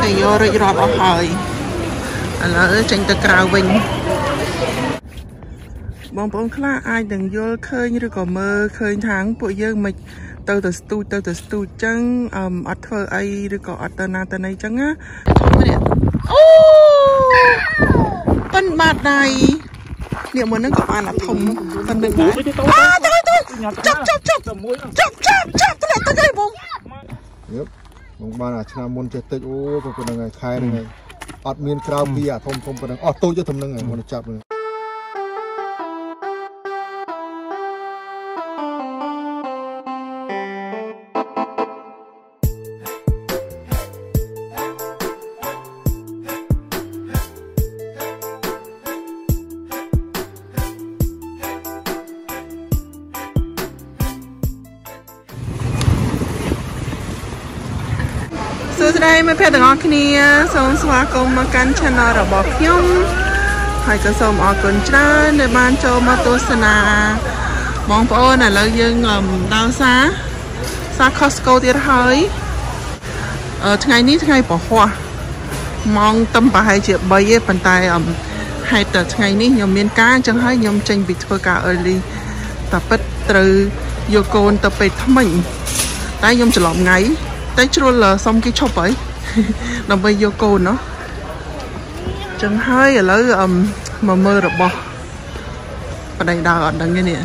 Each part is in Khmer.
ហើយយករួចរាល់អស់ហើយឥឡូវចេញទៅក្រៅវិញបងប្អូនខ្លះអាចនឹងយល់ឃើញឬក៏មើលឃើញថាងពួកយើងមិនទៅទៅស្ទូចទៅទៅស្ទូចចឹងអឺអត់ធ្វើអីឬក៏អត់ទៅណាទៅណីចឹងណានេះអូប៉ិនបាតដៃនេះមុនហ្នឹងក៏បានអាធំប៉ិនមិនដែរអាទៅទៅចាប់ចាប់ចាប់ចាប់ចាប់ចាប់ទៅទៅទៅបងយប់ បងបានអាឆ្នាំមុនចេះតិចអូប៉ុណ្្នឹងហើយខែហ្នឹងហើយអត់មានក្រៅពីអាធំធំប៉ុណ្្នឹងអស់តូចទៅធំហ្នឹងហើយមុនចាប់ហ្នឹង ភ័ក្តិទាំងអស់គ្នាសូមស្វាគមន៍មកកាន់ Channel របស់ខ្ញុំហើយក៏សូមអរគុណច្រើនដែលបានចូលមកទស្សនាបងប្អូនឥឡូវយើងដើរសារសារ Costco ទៀតហើយអឺថ្ងៃនេះថ្ងៃពហុម៉ោងទំប្រហែលជា3ទេប៉ុន្តែអឺហេតុតែថ្ងៃនេះខ្ញុំមានការអញ្ចឹងហើយខ្ញុំចេញពីធ្វើការ early តែពិតត្រូវយកកូនទៅពេទ្យថ្មិញតែខ្ញុំច្រឡំថ្ងៃតែជ្រុលសុំគេឈប់ហើយ ដើម្បីយកកូនណោះចឹងហើយឥឡូវអឹមមកមើលរបស់ប្តីដើរអត់ដឹងទេនេះ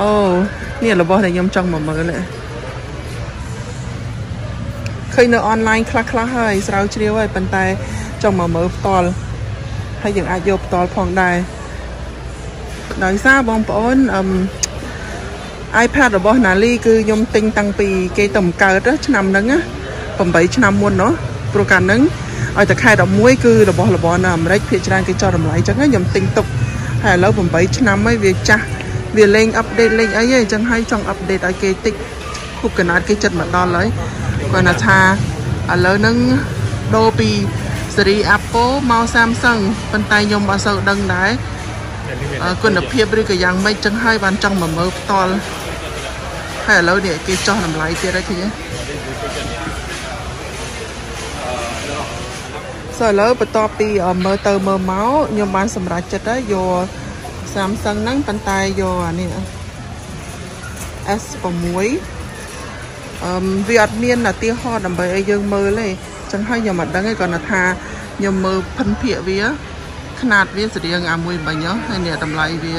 អូនេះរបស់ដែលខ្ញុំចង់មកមើលឃើញនៅអនឡាញខ្លះខ្លះហើយស្រាវជ្រាវហើយប៉ុន្តែចង់មកមើលផ្ទាល់ហើយយើងអាចយកផ្ទាល់ផងដែរដោយសារបងប្អូនអឹម iPad របស់ Nali គឺខ្ញុំទិញតាំងពីគេតំកើតឆ្នាំហ្នឹងណា8ឆ្នាំមុនណោះព្រោះកាលហ្នឹងឲ្យតែខែ11គឺរបស់របរនៅអាមេរិកភាគច្រើនគេចុះតម្លៃអញ្ចឹងខ្ញុំទិញទុកហើយឥឡូវ8ឆ្នាំហើយវាចាស់វាលេង update លេងអីហីអញ្ចឹងហើយចង់ update ឲ្យគេតិចគុកកណាត់គេចិត្តមកដល់ហើយគាត់ណាថាឥឡូវហ្នឹងដូរពីស៊េរី Apple មក Samsung ប៉ុន្តែខ្ញុំអត់សូវដឹងដែរគុណភាពឬក៏យ៉ាងម៉េចចឹងហើយបានចង់មកមើលផ្ទាល់ ហើយឥឡូវនេះគេចោះតម្លៃទៀតហើយឃើញទេសូឥឡូវបន្ទាប់ពីមើលទៅមើលមកខ្ញុំបានសម្រេចចិត្តហើយយក Samsung ហ្នឹងប៉ុន្តែយកអានេះ S6 អឺវាអត់មានឧទាហរណ៍ដើម្បីឲ្យយើងមើលទេចឹងហើយខ្ញុំអត់ដឹងទេគ្រាន់តែថាខ្ញុំមើលភិនភាកវាຂະຫນາດវាសរៀងអាមួយបាញ់ហើយនេះតម្លៃវា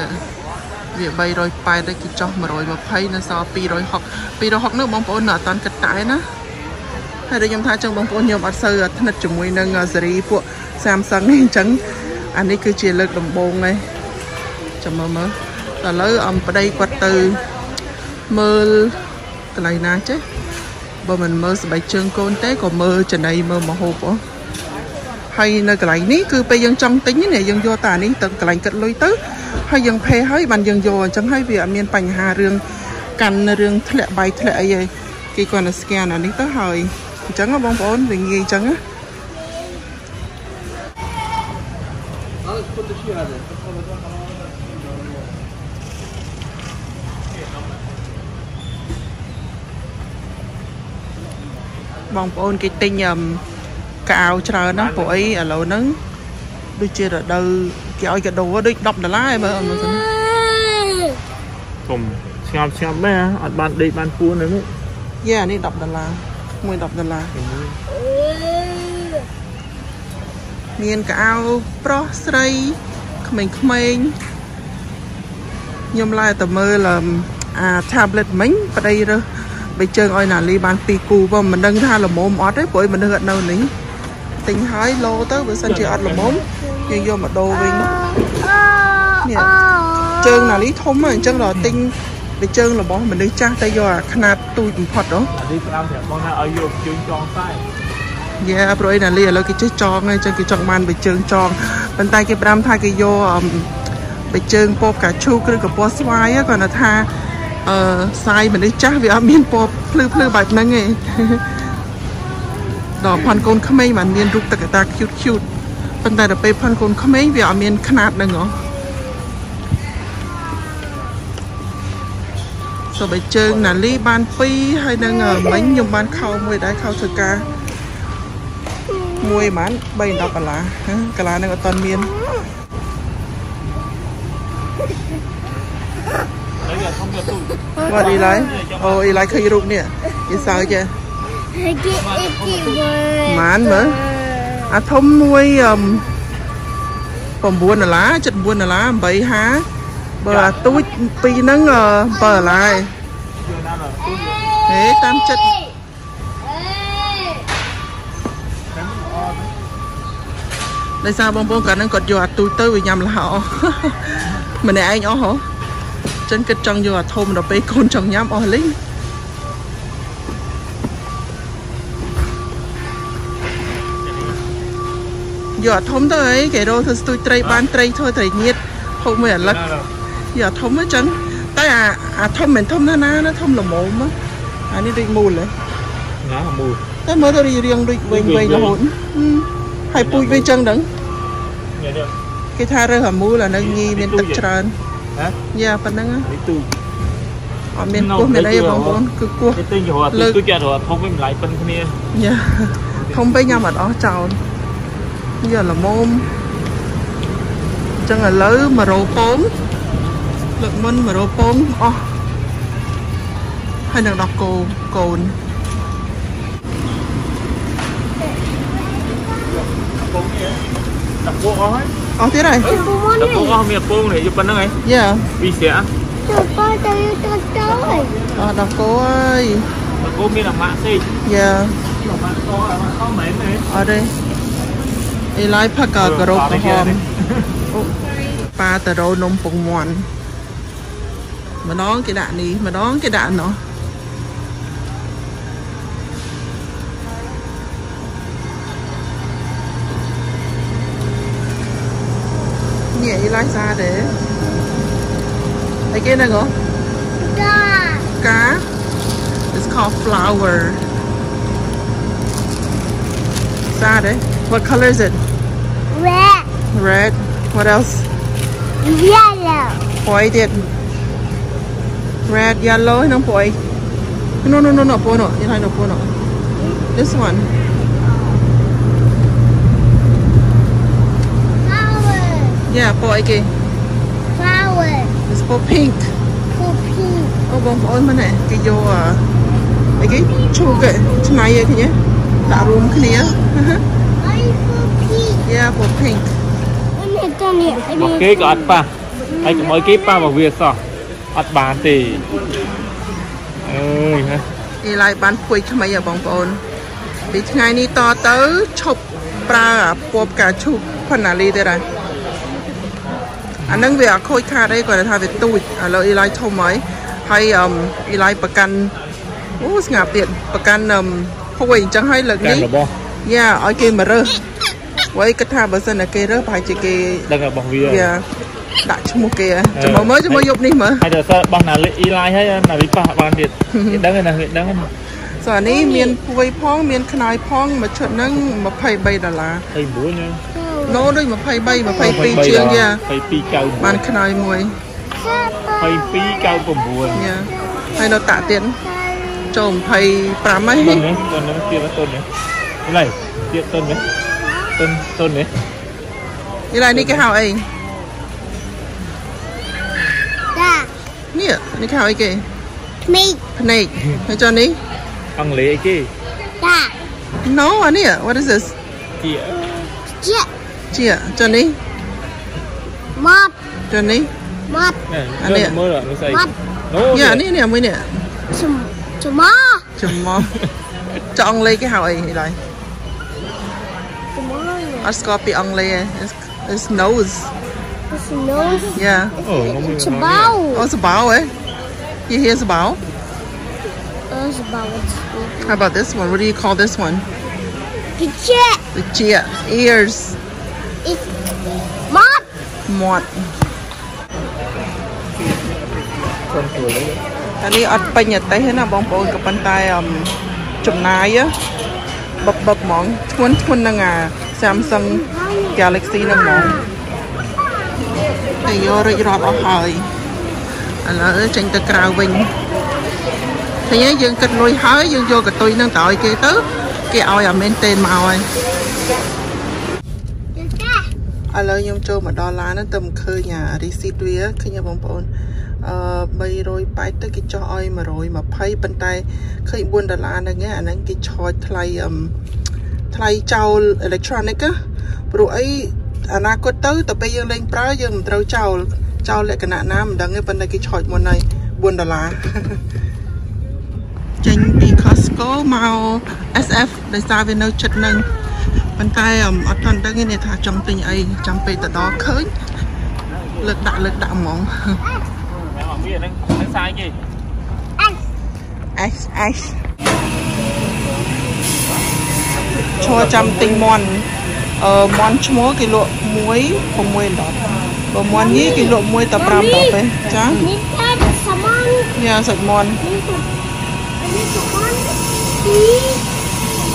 វា380ទេគេចោះ120នៅសល់260 260នោះបងប្អូននៅអត់តាន់គិតតែណាហើយដូចខ្ញុំថាចឹងបងប្អូនខ្ញុំអត់សូវថ្និតជាមួយនឹងសេរីពួក Samsung នេះអញ្ចឹងអានេះគឺជាលើកដំបូងហើយចាំមើលមើលតែឥឡូវអំប្តីគាត់ទៅមើលកន្លែងណាចេះបើមិនមើលស្បែកជើងកូនទេក៏មើលចំណៃមើលមហូបអស់ហើយនៅកន្លែងនេះគឺពេលយើងចង់ទិញនេះយើងយកតានេះទៅកន្លែងគិតលុយទៅ ហើយយើងផេហើយបានយើងយកអញ្ចឹងហើយវាអត់មានបញ្ហារឿងកាន់រឿងធ្លាក់បាយធ្លាក់អីទេគេគាត់ទៅ scan អានេះទៅហើយអញ្ចឹងបងប្អូនវាងាយអញ្ចឹងណាបងប្អូនគេទិញកៅច្រើនណាស់ព្រោះអីឥឡូវហ្នឹងដូចជារដូវ គេឲ្យកដោដូច10ដុល្លារឯងមើលអត់មើលសិនធំស្ងប់ស្ងប់មែនអត់បានដេកបានពួនហ្នឹងយ៉ានេះ10ដុល្លារមួយ10ដុល្លារមានកៅប្រុសស្រីក្មេងៗខ្ញុំឡាយតែមើលអា tablet មិញប្តីរើសបីជើងឲ្យណាលីបានពីរគូបើមិនដឹងថាល្មមអត់ទេព្រោះមនុស្សអត់នៅនេះទិញហើយលោទៅបើសិនជាអត់ល្មម យើងយកមកដូរវិញនេះជើងណានេះធំហ្នឹងអញ្ចឹងដល់ទិញតែជើងរបស់មនុស្សចាស់តែយកអាខ្នាតទូចបំផុតហ៎នេះស្ដាំប្រាប់បងថាឲ្យយកជើងចងខ្សែយ៉ាប្រអីណាលីឥឡូវគេចេះចងហើយចឹងគេចង់បានបើជើងចងប៉ុន្តែគេប្រាំថាគេយកបើជើងពពកាឈូឬក៏ពណ៌ស្វាយគាត់ថាអឺខ្សែមនុស្សចាស់វាអត់មានពណ៌ភ្លឺភ្លឺបែបហ្នឹងទេដល់ផាន់កូនក្មេងបានមានរូបតកតា cute cute ប៉ុន្តែដល់ពេលផុនកូនក្មេងវាអត់មានຂណាត់នឹងហ៎សូម្បីជើងណាលីបាន2ហើយនឹងមិញខ្ញុំបានខោមួយដែរខោធ្វើការមួយបាន3 10កន្លាកន្លានឹងអត់ទាន់មានបាទអ៊ីឡៃអូអ៊ីឡៃឃើញរូបនេះគេសើចចេះម៉ានមើល អាធំមួយអឺម9ដុល្លារ79ដុល្លារ8ហាបើអាទូចពីរហ្នឹងអឺ7ដុល្លារឯង chưa nào là tôi ហេតាមចិត្តដោយសារបងប្អូនកាលហ្នឹងគាត់យកអាទូចទៅវាញ៉ាំល្អម្នាក់ឯងអស់ហ៎ចិនគិតចង់យកអាធំដល់ពេលកូនចង់ញ៉ាំអស់លីង យកអាធំទៅអីគេរកធ្វើស្ទូចត្រីបានត្រីធ្វើត្រីញៀតហូបមួយអាលឹក nào là យកអាធំហ្នឹងចឹងតែអាអាធំមិនធំណាស់ណាណាធំល្មមណាអានេះដូចមូលហ៎ nó là mùi តែមើលទៅរៀងៗដូចវិញវិញរហូតហឹមហើយពូជវាចឹងដឹង nghe chưa គេថារើសអាមូលអានឹងញីមានទឹកច្រើន hả យ៉ាប៉ុណ្ណឹងណា lấy tôi អត់មានគោះមានអីបងប្អូនគឺគោះ cái tên rồi Lực. tôi tôi cho rồi không với lại phân kia យ៉ាធំពេកញ៉ាំអត់អស់ចោល យ៉ាល្មមចឹងឥឡូវ100ពងលើកមុន100ពងអស់ហើយនឹងដល់គោកូន đặt cô ó ấy អស់ទៀតហើយ đặt cô ó miệng cô này giúp phân đấy យ៉ា vì sẽ អស់ដល់គោហើយ đặt cô miệng là mạ xì យ៉ា là mạ to là mạ to mến đấy អត់ទេ អីឡាយផឹកក៏ក្រោបក្រហមអូប៉ាតារោនំពងមាន់ម្ដងគេដាក់នេះម្ដងគេដាក់នោះនេះអីឡាយសាទេអីគេហ្នឹងហ៎ cá it's called flower sad eh what color is it red what else white it red yellow nó white no no no no po no you no po no this one yeah po cái it's for pink អូបងប្អូនមើលនេះគេយកអអីគេឈូគេឆ្នៃឯ គ្នាដាក់រួមគ្នា Yeah for pink mà kế có ắt pa hay có mấy cái pa vào việc sao ắt bán thì ơi ha អីឡាយបានភួយថ្មីហ៎បងប្អូនពីថ្ងៃនេះតទៅឈប់ប្រើអាពណ៌ផ្កាឈូកផាណាលីទេដែរអាហ្នឹងវាអត់ខូចខាតអីគាត់ថាវាទូចឥឡូវអីឡាយធំហើយហើយអឹមអីឡាយប្រកាន់អូស្ងាត់ទៀតប្រកាន់អឹមភួយអញ្ចឹងហើយលើក cái នេះ là bò យ៉ាឲ្យគេមករើស វ៉ៃគាត់ថាបើសិនតែគេរើសប្រហែលជាគេ đang là bò vía វាដាក់ឈ្មោះគេចាំមើលមើលចាំមើលយប់នេះមើល hay là sao bò nào lấy y lai hay là bị pa bán điện đang cái này đang cái này so អានេះមានភួយផងមានខ្នើយផងមួយឈុតហ្នឹង23ដុល្លារ hay búa nha ណូដូច23 22ជាងយ៉ា hay pi cao បានខ្នើយមួយ hay pi cao của búa យ៉ាហើយនៅតាក់ទៀតចូល25ហើយ tôn đấy tôn nó kia nó tôn đấy cái này kia tôn đấy tôn tôn đấy នេះឡើយនេះគេហៅអីនេះនេះគេហៅអីគេភ្នែកហើយចុះនេះ ăn lấy cái No អានេះ what is this kia ជាចុះនេះចុះនេះ này Ăn đi ạ. mơ rồi nó xây Mắt. nó យ៉ានេះនេះមួយនេះចំមកចុះអង់គ្លេសគេហៅអីនេះឡើយ អត់ស្គាល់ពីអង់គ្លេសទេ It's- it's nose yeah ờ nó mới It's a nói bow. Oh, it's a bow, eh? You hear it's a bow? It's a bow. How about this one? What do you call this one? It's The chia ears. Mom. Mọt. con tuổi đấy អានេះអត់ពេញអត់ទេណាបងប្អូនក៏ប៉ុន្តែអមចំណាយ បបបហ្មងធ្ងន់ធ្ងន់នឹងអា Samsung Galaxy ហ្នឹងហ្មងតែយករួចរាល់អស់ហើយឥឡូវចេញទៅក្រៅវិញឃើញទេយើងគិតលុយហើយយើងយកកតុយហ្នឹងទៅឲ្យគេទៅគេឲ្យអាមែនទេមកហើយឥឡូវខ្ញុំចូលមកដល់ឡានហ្នឹងទៅមិនឃើញអា receipt វាឃើញទេបងប្អូនអឺ 380ទៅគេចុះឲ្យ120ប៉ុន្តែឃើញ4ដុល្លារហ្នឹងឯងអាហ្នឹងគេឆាចថ្លៃអឹមថ្លៃចោល electronic ណាព្រោះអីអនាគតទៅទៅពេលយើងលេងប្រើយើងមិនត្រូវចោលចោលលក្ខណៈណាមិនដឹងទេប៉ុន្តែគេឆាចមុនហើយ4ដុល្លារចេញពី Costco មក SF ដោយសារវានៅជិតនឹងប៉ុន្តែអមអត់ទាន់ដឹងទេនេះថាចង់ទិញអីចាំពេលទៅដល់ឃើញលើកដាក់លើកដាក់ហ្មង អានឹងនឹងសាយគេអេសអេសអេសឈរចាំទិញមន់អឺមន់ឈ្មោះគេលក់1 6ដុល្លារបើមន់នេះគេលក់1តែ5ដុល្លារទេចានេះតែសាមន់យ៉ាសាច់មន់នេះសាមន់ពី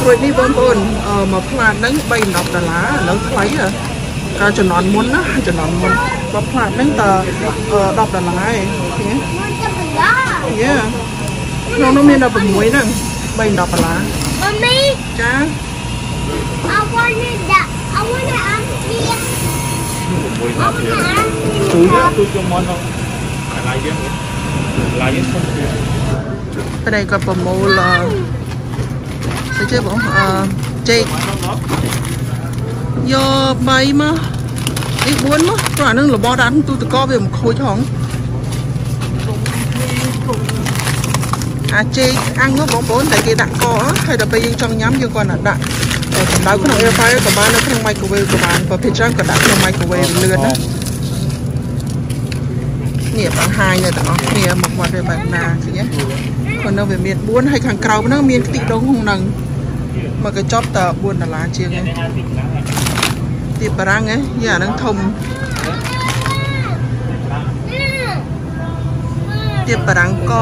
រួចនេះបងប្អូនមកផ្លាតហ្នឹង3ដុល្លារឥឡូវថ្លៃហ៎ កាលជំនាន់មុនណាជំនាន់មុនបើផ្លាតហ្នឹងតើ10ដុល្លារឯងឃើញ Nita benda. យ៉ាក្នុងនោះមានតែ6ហ្នឹង3 10ដុល្លារ Mommy, ចា I wanted that. I wanna ask you. មួយណា I ទៀត wanna ask you. ជួយជួយជុំមកហ្នឹងអាឡាយយើងឡាយយើងសុំទៀតប្តីក៏ប្រមូលអឺស្អីចេះបងអឺចេក យក3មកនេះ4មកព្រោះអានឹងរបស់ដាក់ទូទឹកកកវាមិនខូចហងអាចេកអាំងនោះបងប្អូនតែគេដាក់កកហើយដល់ពេលយើងចង់ញ៉ាំយើងគាត់ដាក់ដាក់កម្ដៅក្នុង air fryer ក៏បាននៅក្នុង microwave ក៏បានបើពេលច្រើនក៏ដាក់ក្នុង microwave លឿនណានេះបង្ហាញនៅទាំងអស់គ្នាមកវត្តវាបែបណាឃើញទេគាត់នៅវាមាន4ហើយខាងក្រៅហ្នឹងមានខ្ទិះដូងក្នុងហ្នឹងមកកញ្ចប់ត4ដុល្លារជាងហ្នឹង ទីបារាំងហ៎យ៉ាហ្នឹងធំទីបារាំងក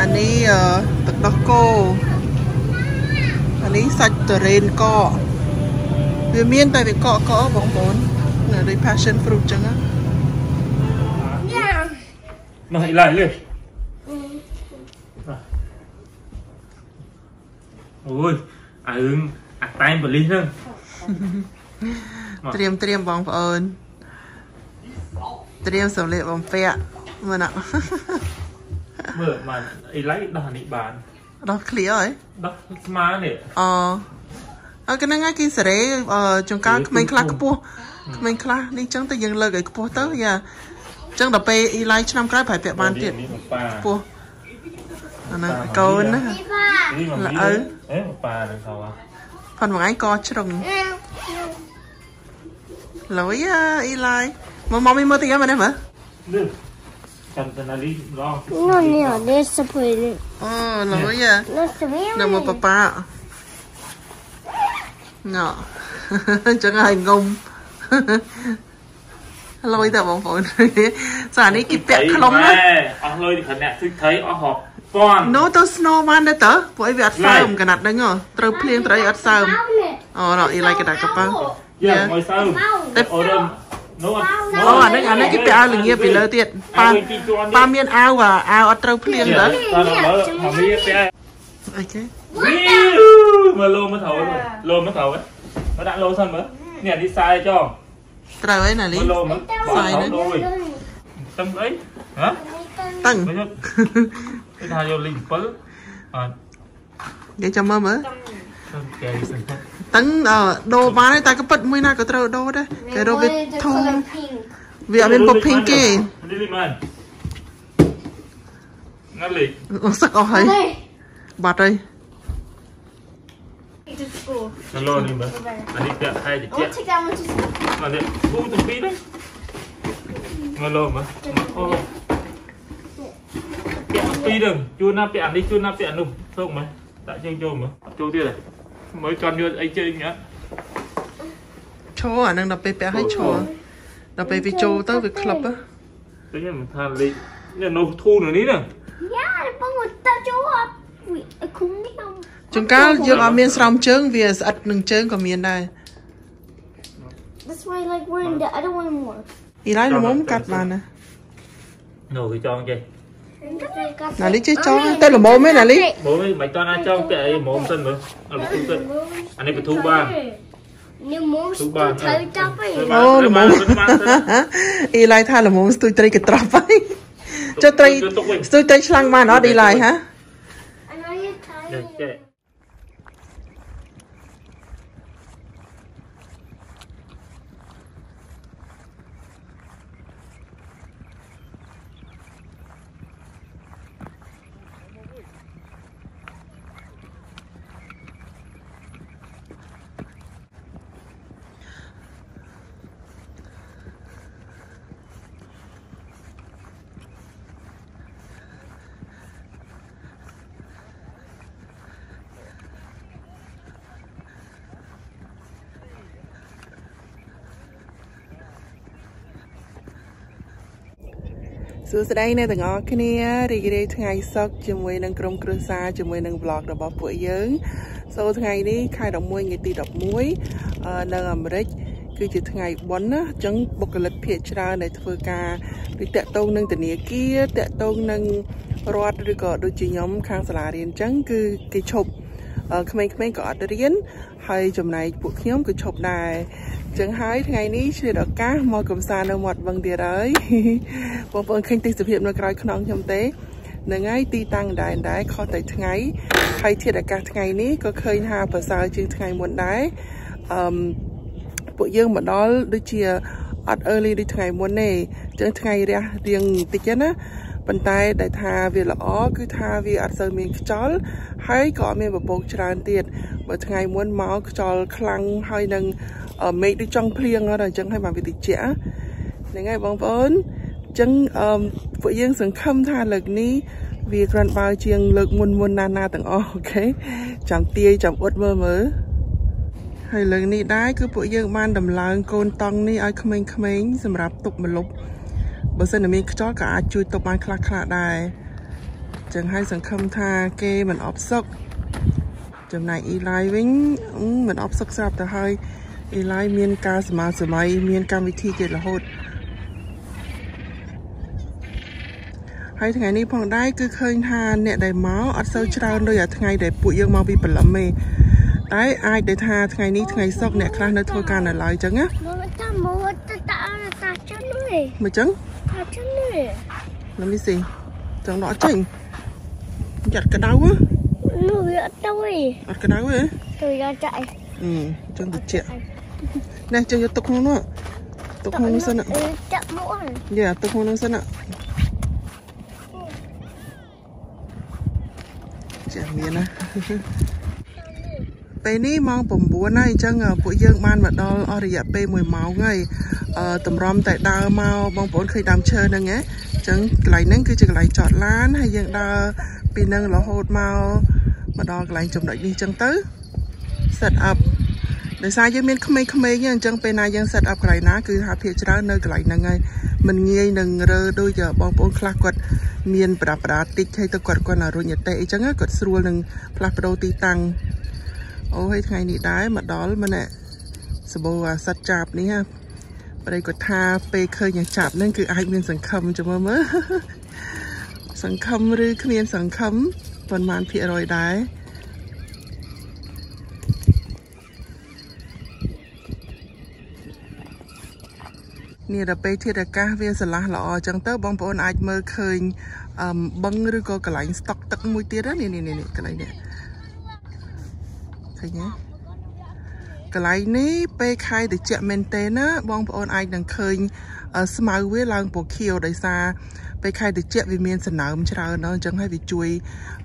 អានេះអឺទឹកដោះគោអានេះសាច់តរ៉េនកវាមានតែវាកកកបងប្អូននៅដូច passion fruit ចឹងណា Yeah. មកអីឡាយលើអូយអារឿងអាតែងបលិសហ្នឹង ត្រៀមត្រៀមបងប្អូនត្រៀមសម្លៀកបំពាក់មើលណាមើលមកអីឡៃដោះនេះបានដោះឃ្លៀហើយដោះស្មើនេះអូអើកណ្ដឹងគេសេរីចង្កាក្មេងខ្លះខ្ពស់ក្មេងខ្លះនេះចឹងតែយើងលើកឲ្យខ្ពស់ទៅយ៉ាចឹងដល់ពេលអ៊ីឡៃឆ្នាំក្រោយប្រែពាក់បានទៀតខ្ពស់អាហ្នឹងកូនណានេះប៉ានេះមកពីអេប៉ានឹងខោអ្ហ៎ មកមកមីមើលទីយ៉ាមែនទេមើលនេះចាំតណាលីឡង No, no, this is pretty. អូលុយ That's the real នៅម លុយតែបងប្អូនសារនេះគេពាក់ខ្លុំណាអស់លុយខណៈទឹកថៃអស់ហកពាន់ណូទៅ snow បានដែរតើព្រោះអីវាអត់សើមកណាត់ហ្នឹងហ៎ត្រូវភ្លៀងត្រូវអីអត់សើម Found it. អូណ៎អ៊ីឡៃគេដាក់កប៉ាល់យ៉ាមកសើ Found it. អូរឹមនោះអត់អូអានេះអានេះគេពាក់អាវល្ងាពីលើទៀតប៉ាប៉ាមានអាវអាអាវអត់ត្រូវភ្លៀងតើតើមើលថាមីតែអីគេវីមើលលោមកត្រូវលោមកត្រូវមកដាក់លោសិនមើលនេះនេះសាយចង ត្រូវហើយណាលីមើលលោមើលបោះត្រូវដូច tâm អីហ៎តឹងមិនគេថាយកលីង7អត់និយាយចាំមើលមើលទៅគេសិនទៅតឹងអឺដូរបានហើយតែក៏ពិតមួយណាក៏ត្រូវដូរដែរគេរកវាធំវាអត់មានពពីងគេលីលីមែនណាលីអូសឹកអស់ហើយបាត់ហើយ To school. ណាលោនេះមើលអានេះពាក់ខែតិ I ច want to take that one to school. មកនេះគូទាំងពីរហ្នឹងមកលោមើលអូពាក់ពីរហ្នឹងជួនណាពាក់អានេះជួនណាពាក់អានោះសូកមើលដាក់ជើងចូលមើលចូលទៀតហើយមើលកាន់យកអីជើងហ៎ឈរអានឹងដល់ពេលពាក់ឲ្យឈរដល់ពេលវាចូលទៅវាក្លឹបហ៎ទៅញ៉ាំមិនថាលេខនេះនោះធូរនៅនេះហ្នឹង Yeah, but what the job? Wait, I couldn't get ចង្កាលយើងអត់មានស្រោមជើងវាស្អិតនឹងជើងក៏មានដែរ That's why I like wearing the other one more. អ៊ីឡៃល្មមកាត់បានណានោះគេចងចេះ I ណាលីចេះចង់ទៅល្មមឯណាលីមើលមិនតន់អាចចង់ពាក់អីហ្មងសិនមើលអត់បន្ទូទៅអានេះបន្ទូបាន Nhưng muốn Thứ ba, tôi thấy ừ. tao ấy. អូល្មមអ៊ីឡៃថាល្មមស្ទួយត្រីកត្រប់ហើយចុះត្រីស្ទួយត្រីឆ្លាំងបានអត់អ៊ីឡៃហ៎ Anh nói với សួស្តីអ្នកទាំងអស់គ្នារីករាយថ្ងៃសុក្រជាមួយនឹងក្រុមគ្រួសារជាមួយនឹង vlog របស់ពួកយើង សូថ្ងៃនេះខែ11ថ្ងៃទី11អឺនៅអាមេរិកគឺជាថ្ងៃបុណ្យណាអញ្ចឹងបុគ្គលិកភាគច្រើនដែលធ្វើការឬតាក់ទងនឹងធនាគារតាក់ទងនឹងរដ្ឋឬក៏ដូចជាខ្ញុំខាងសាលារៀនអញ្ចឹងគឺគេឈប់អឺក្មេងៗក៏អត់រៀនហើយចំណែកពួកខ្ញុំក៏ឈប់ដែរអញ្ចឹងហើយថ្ងៃនេះឆ្លៀតឱកាសមកកំសាន្តនៅមាត់បឹងទៀតហើយបងប្អូនឃើញទេសភាពនៅក្រៅខ្នងខ្ញុំទេហ្នឹងហើយទីតាំងដែរដែរខុសតែថ្ងៃហើយធាតុអាកាសថ្ងៃនេះក៏ឃើញថាប្រសើរជាងថ្ងៃមុនដែរអឺមពួកយើងមកដល់ដូចជាអត់ early ដូចថ្ងៃមុនទេអញ្ចឹងថ្ងៃរះរៀងតិចណា ប៉ុន្តែដែលថាវាល្អគឺថាវាអត់សូវមានខ្យល់ហើយក៏អត់មានបបោកច្រើនទៀតបើថ្ងៃមុនមកខ្យល់ខ្លាំងហើយនឹងអឺមេឃដូចចង់ភ្លៀងអត់អញ្ចឹងហើយមកវាតិចហ្នឹងហើយបងប្អូនអញ្ចឹងអឺពួកយើងសង្ឃឹមថាលើកនេះវាក្រាន់បើជាងលើកមុនមុនណាណាទាំងអស់អូខេចាំទាយចាំអ៊ុតមើលមើលហើយលើកនេះដែរគឺពួកយើងបានដំឡើងកូនតង់នេះឲ្យក្មេងៗសម្រាប់ទុកម្លប់ បើសិនតែមានខ្យល់ក៏អាចជួយទុកបានខ្លះខ្លះៗដែរអញ្ចឹងហើយសង្ឃឹមថាគេមិនអបសុកចំណែកអ៊ីឡៃវិញអឺមិនអបសុកស្រាប់ទៅហើយអ៊ីឡៃមានការសមាសម័យមានកម្មវិធីគេរហូតហើយថ្ងៃនេះផងដែរគឺឃើញថាអ្នកដែលមកអត់សូវច្រើនដូចអាថ្ងៃដែលពួកយើងមកពីព្រលឹមទេតែអាចដែលថាថ្ងៃនេះថ្ងៃសុក្រអ្នកខ្លះនៅធ្វើការនៅឡើយអញ្ចឹងណា Mama ta mua ta ta ta chân này. មកអ ញ្ចឹង Ta chân này. let me see ចង់ដកចេញចាត់ក្តៅហ៎ Nó bị ở đâu ấy. អត់ក្តៅទេ Tôi ra chạy. អឺអញ្ចឹងទៅជានេះចឹងយកទុកក្នុងនោះទុកក្នុងនោះសិន Ê, chậm mũi. យ៉ាទុកក្នុងនោះសិនចាមានណា ពេលនេះម៉ោង9ហើយអញ្ចឹងពួកយើងបានមកដល់អស់រយៈពេល1ម៉ោងហើយអឺតម្រាំតែដើរមកបងប្អូនឃើញដើមឈើហ្នឹងហ៎អញ្ចឹងកន្លែងហ្នឹងគឺជាកន្លែងចតឡានហើយយើងដើរពីហ្នឹងរហូតមកមកដល់កន្លែងចំណុចនេះអញ្ចឹងទៅ set up ដោយសារយើងមានក្មេងៗអញ្ចឹងពេលណាយើង set up កន្លែងណាគឺថាភាគច្រើននៅកន្លែងហ្នឹងហើយมันងាយនឹងរើដូចបងប្អូនខ្លះគាត់មានប្រដាប់ប្រដាតិចហើយទៅគាត់គាត់ណារុញអតិអញ្ចឹងគាត់ស្រួលនឹងផ្លាស់ប្ដូរទីតាំង អូហើយថ្ងៃនេះដែរមកដល់មើលណាសបោអាសត្វចាបនេះហ่ะប្តីគាត់ថាពេលឃើញអាចាបហ្នឹងគឺអាចមានសង្ឃឹមចាំមើលមើលសង្ឃឹមឬគ្មានសង្ឃឹមប៉ុន្មានភាគរយដែរនេះដល់ពេលធាតុអាកាសវាស្រឡះល្អអញ្ចឹងទៅបងប្អូនអាចមើលឃើញបឹងឬក៏កន្លែងស្តុកទឹកមួយទៀតណានេះនេះនេះកន្លែងនេះ ឃើញទេកន្លែងនេះពេលខែត្រជាក់មែនទេណាបងប្អូនអាចនឹងឃើញអឺស្មៅវាឡើងពណ៌ខៀវដោយសារពេលខែត្រជាក់វាមានសណើមច្រើនណាស់អញ្ចឹងហើយវាជួយ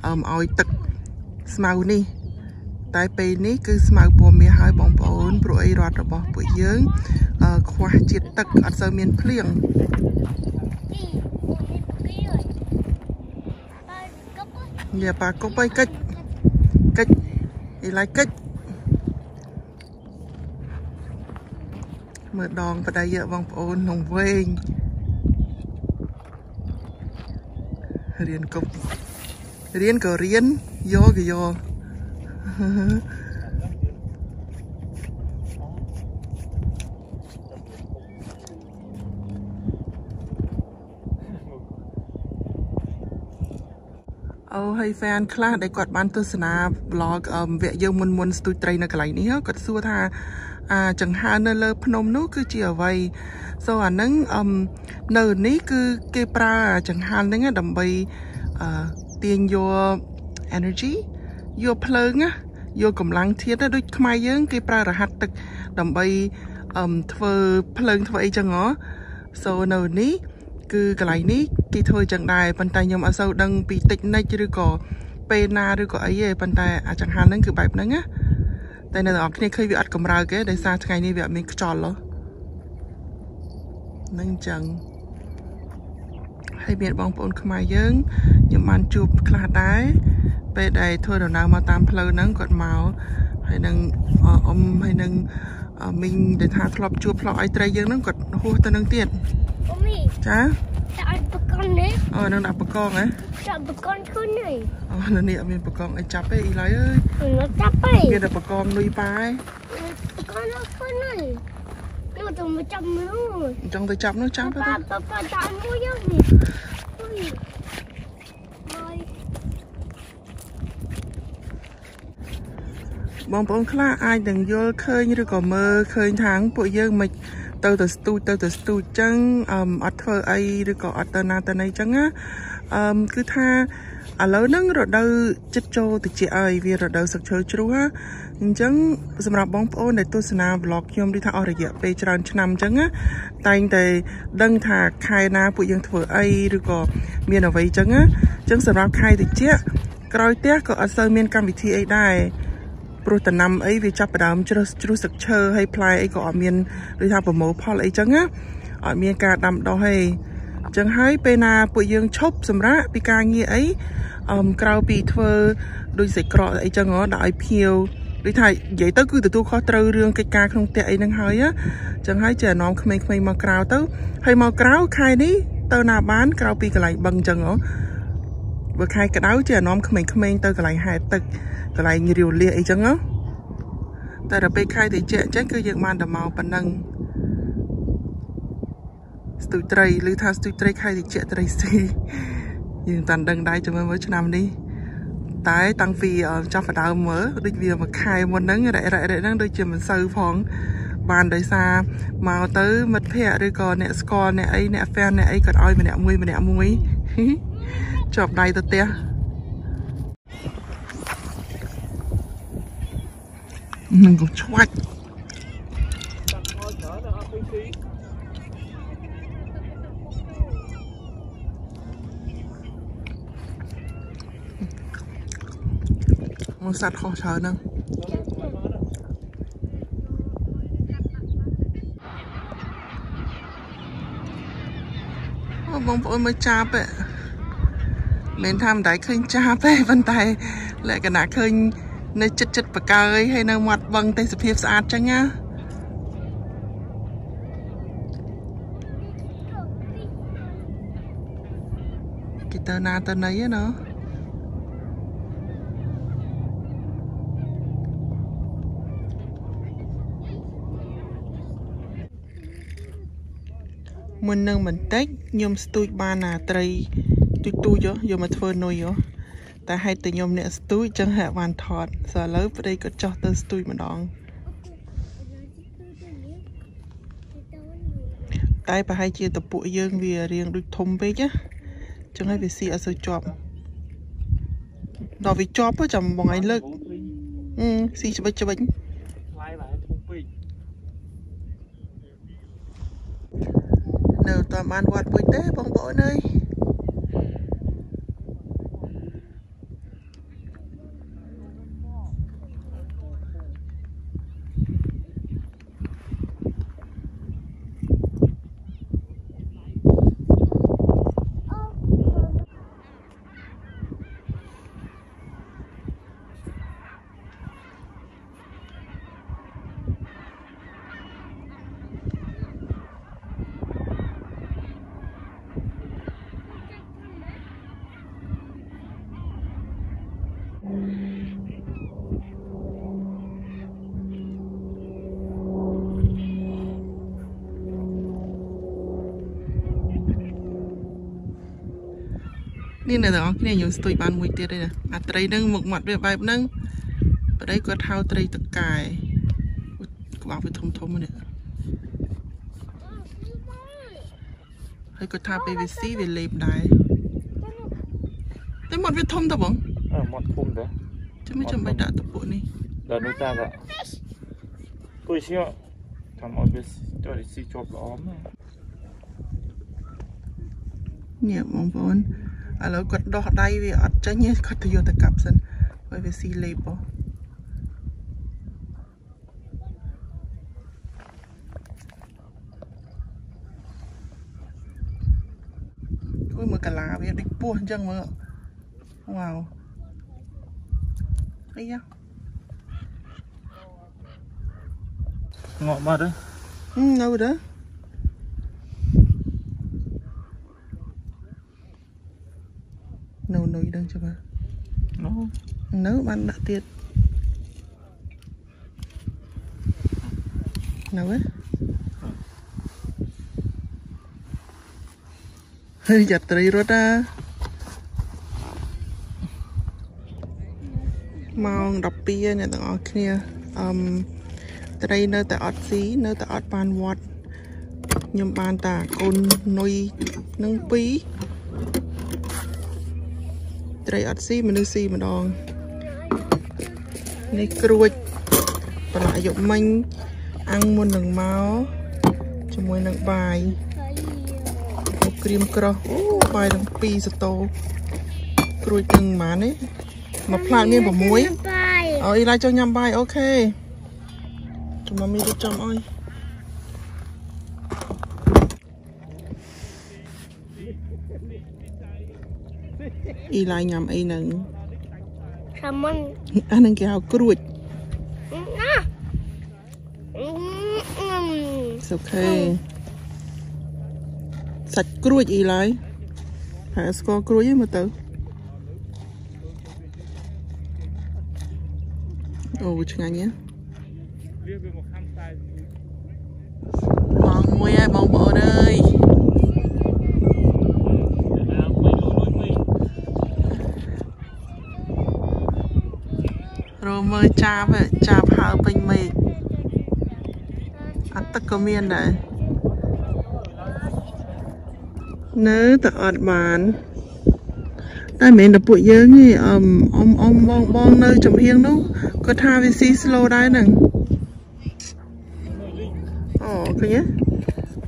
អឺឲ្យទឹកស្មៅនេះតែពេលនេះគឺស្មៅពណ៌មាសហើយបងប្អូនព្រោះអីរដ្ឋរបស់ពួកយើងអឺខ្វះជាតិទឹកអត់សូវមានភ្លៀង Đi, một cái bia. Ba cốc á. យ៉ាប៉ាកុំអីកិច្ចកិច្ច អីឡៃកិច្ចមើលដងបដៃយកបងប្អូនក្នុងវែងរៀនកុំរៀនក៏រៀនយកក៏យក អូហើយ fan ខ្លះដែលគាត់បានទស្សនា vlog អឺវគ្គយើងមុនមុនស្ទូចត្រីនៅកន្លែងនេះគាត់សួរថាអាចង្ហើមនៅលើភ្នំនោះគឺជាអ្វី so អាហ្នឹងអឺនៅនេះគឺគេប្រើចង្ហាន់ហ្នឹងដើម្បីអឺទាញយក energy យកភ្លើងណាយកកម្លាំងធាតុដូចខ្មែរយើង គេប្រើរហាត់ទឹកដើម្បីអឺធ្វើភ្លើងធ្វើអីចឹងហ៎ so នៅនេះ គឺកន្លែងនេះគេធ្វើចឹងដែរប៉ុន្តែខ្ញុំអត់សូវដឹងពីតិចនិចឬក៏ពេលណាឬក៏អីទេប៉ុន្តែអាចង្ហាន់ហ្នឹងគឺបែបហ្នឹងណាតែអ្នកទាំងអស់គ្នាឃើញវាអត់កម្រើកទេដោយសារថ្ងៃនេះវាអត់មានខ្យល់ហ៎នឹងចឹងហើយមានបងប្អូនខ្មែរយើងខ្ញុំបានជួបខ្លះដែរពេលដែលធ្វើដំណើរមកតាមផ្លូវហ្នឹងគាត់មកហើយនឹងអ៊ំហើយនឹងមីងដែលថាធ្លាប់ជួបផ្លោះអីត្រីយើងហ្នឹងគាត់ហួសទៅនឹងទៀត Umi, ចា tak ada pekan ni. អូនឹងដាក់បកងហ៎ Tak pekan tu ni. អូនៅនេះអត់មានបកងអីចាប់ទេអ៊ីឡៃអើយ Nak capai. មានតែបកងលុយប៉ាឯង Pekan apa ni? Ni tu macam lu. អញ្ចឹងទៅចាប់នោះចាប់ទៅ Papa, papa tak mau yang ni. Ui. Bye. បងប្អូនខ្លះអាចនឹងយល់ឃើញឬក៏មើលឃើញថាងពួកយើងមិន ទៅទៅស្ទូចទៅទៅស្ទូចចឹងអឺអត់ធ្វើអីឬក៏អត់ទៅណាទៅណីចឹងណាអឺគឺថាឥឡូវហ្នឹងរដូវចិត្តចូលតិចហើយវារដូវសឹកឈើជ្រុះណាអញ្ចឹងសម្រាប់បងប្អូនដែលទស្សនា vlog ខ្ញុំឬថាអស់រយៈពេលច្រើនឆ្នាំអញ្ចឹងណាតែងតែដឹងថាខែណាពួកយើងធ្វើអីឬក៏មានអ្វីអញ្ចឹងណាអញ្ចឹងសម្រាប់ខែតិចក្រោយផ្ទះក៏អត់សូវមានកម្មវិធីអីដែរ ព្រោះតំណាំអីវាចាប់ផ្ដើមជ្រុះជ្រុះសឹកឈើហើយផ្លែអីក៏អត់មានដូចថាប្រមូលផលអីចឹងណាអត់មានការដាំដុះទេចឹងហើយពេលណាពួកយើងឈប់សម្រាកពីការងារអីអមក្រៅពីធ្វើដូចសេចក្រកអីចឹងហ៎ដាក់ឲ្យភៀវដូចថានិយាយទៅគឺទទួលខុសត្រូវរឿងកិច្ចការក្នុងផ្ទះអីហ្នឹងហើយណាចឹងហើយចេះនាំក្មេងៗមកក្រៅទៅហើយមកក្រៅខែនេះទៅណាបានក្រៅពីកន្លែងបឹងចឹងហ៎បើខែក្តៅចេះនាំក្មេងៗទៅកន្លែងហែទឹក កន្លែងរាវលៀសអីចឹងណាតែដល់ពេលខែត្រជាក់ចឹងគឺយើងបានតែមកប៉ុណ្ណឹងស្ទូចត្រីឬថាស្ទូចត្រីខែត្រជាក់ត្រីស៊ីយើងតាន់ដឹងដែរចាំមើលឆ្នាំនេះតែតាំងពីចាប់ផ្ដើមមើលដូចវាមួយខែមុនហ្នឹងរ៉ែរ៉ែរ៉ែហ្នឹងដូចជាមិនសូវផងបានដោយសារមកទៅមិត្តភ័ក្តិឬក៏អ្នកស្គាល់អ្នកអីអ្នក fan អ្នកអីគាត់ឲ្យម្នាក់មួយម្នាក់មួយជាប់ដៃទៅផ្ទះ នឹងក៏ឆ្វាច់មកសัตว์ខុសច្រើនហ្នឹងអូបងប្អូនមើលចាប់ទេមិនថាមិនដែរឃើញចាប់ទេប៉ុន្តែលក្ខណៈឃើញ នៅចិត្តចិត្តបកើយហើយនៅមាត់បឹងទេសភាពស្អាតចឹងណាគេទៅណាទៅណីណាមុននឹងបន្តិចខ្ញុំស្ទូចបានអាត្រីទូចទូចយកមកធ្វើនុយហ៎ តែហេតុតែខ្ញុំអ្នកស្ទូចចឹងហាក់បានថតសឥឡូវប្តីក៏ចោះទៅស្ទូចម្ដងតែប្រហែលជាតពួកយើងវារៀងដូចធំពេកណាចឹងហើយវាស៊ីអត់សូវជាប់ដល់វាជាប់ចាំបងឯងលើកអឺស៊ីច្បិចច្បិចថ្លៃឡើងធំពេកនៅតាមបានវត្តមួយទេបងប្អូនអើយ នេះអ្នកទាំងអស់គ្នាយើងស្ទួយបានមួយទៀតទេណាអាត្រីហ្នឹងមុខមាត់វាបែបហ្នឹងប្តីគាត់ហៅត្រីតកែក្បាលវាធំធំនេះហើយគាត់ថាពេលវាស៊ីវាលេបដែរតែមាត់វាធំតើបងអឺមាត់ធំទៅចាំមិនចាំបាច់ដាក់តពុកនេះដល់នោះតាក៏គួយឈៀតាមអត់វាចូលស៊ីជាប់ល្អណាស់នេះបងប្អូន ឥឡូវគាត់ដោះដៃវាអត់ចេញទេគាត់ទៅយកទៅកាប់សិនហើយវាស៊ីលេបហ៎ជួយមើលកាឡាវាដូចពស់អញ្ចឹងមើលវ៉ាវអីយ៉ាងក់បាត់ហ៎ហឹមនៅទៅនៅនៅដឹង ចាំមើលនោះនៅបានដាក់ទៀតនៅហ៎ហើយយ៉ាត់ត្រីរត់អាម៉ោង12ហើយអ្នកទាំងអស់គ្នាអឹមត្រីនៅតែអត់ស៊ីនៅតែអត់បានវត្តខ្ញុំបានតាកូននុយនឹងពីរ ត្រីអត់ស៊ីមនុស្សស៊ីម្ដងនេះក្រួចប្រឡាក់យកមិញអាំងមុននឹងមកជាមួយនឹងបាយមុខក្រៀមក្រោះអូបាយទាំងពីរសតោក្រួចទាំងប៉ុន្មាននេះមកផ្លាតមាន6បាយអូអ៊ីឡាចង់ញ៉ាំបាយអូខេចាំមកមីរៀបចំអើយ អ៊ីឡាញ៉ាំអីហ្នឹងសាមុនអាហ្នឹងគេហៅក្រួចណាអឺអឺអូខេសាច់ក្រួចអ៊ីឡាយហើយស្ករក្រួចឯងមើលទៅអូឆ្ងាញ់ហ៎វាវាមកខំខ្សែបងមួយហើយបងប្អូនអើយ អាមួយមួយមួយ រ មើលចាប់ហ៎ចាប់ហើពេញមេឃអត់ទឹកក៏មានដែរនៅតែអត់បានតែមិនមែនតែពួកយើងទេអឹមអ៊ំអ៊ំបងបងនៅចំហៀងនោះគាត់ថាវាស៊ី slow ដែរហ្នឹងអូឃើញទេ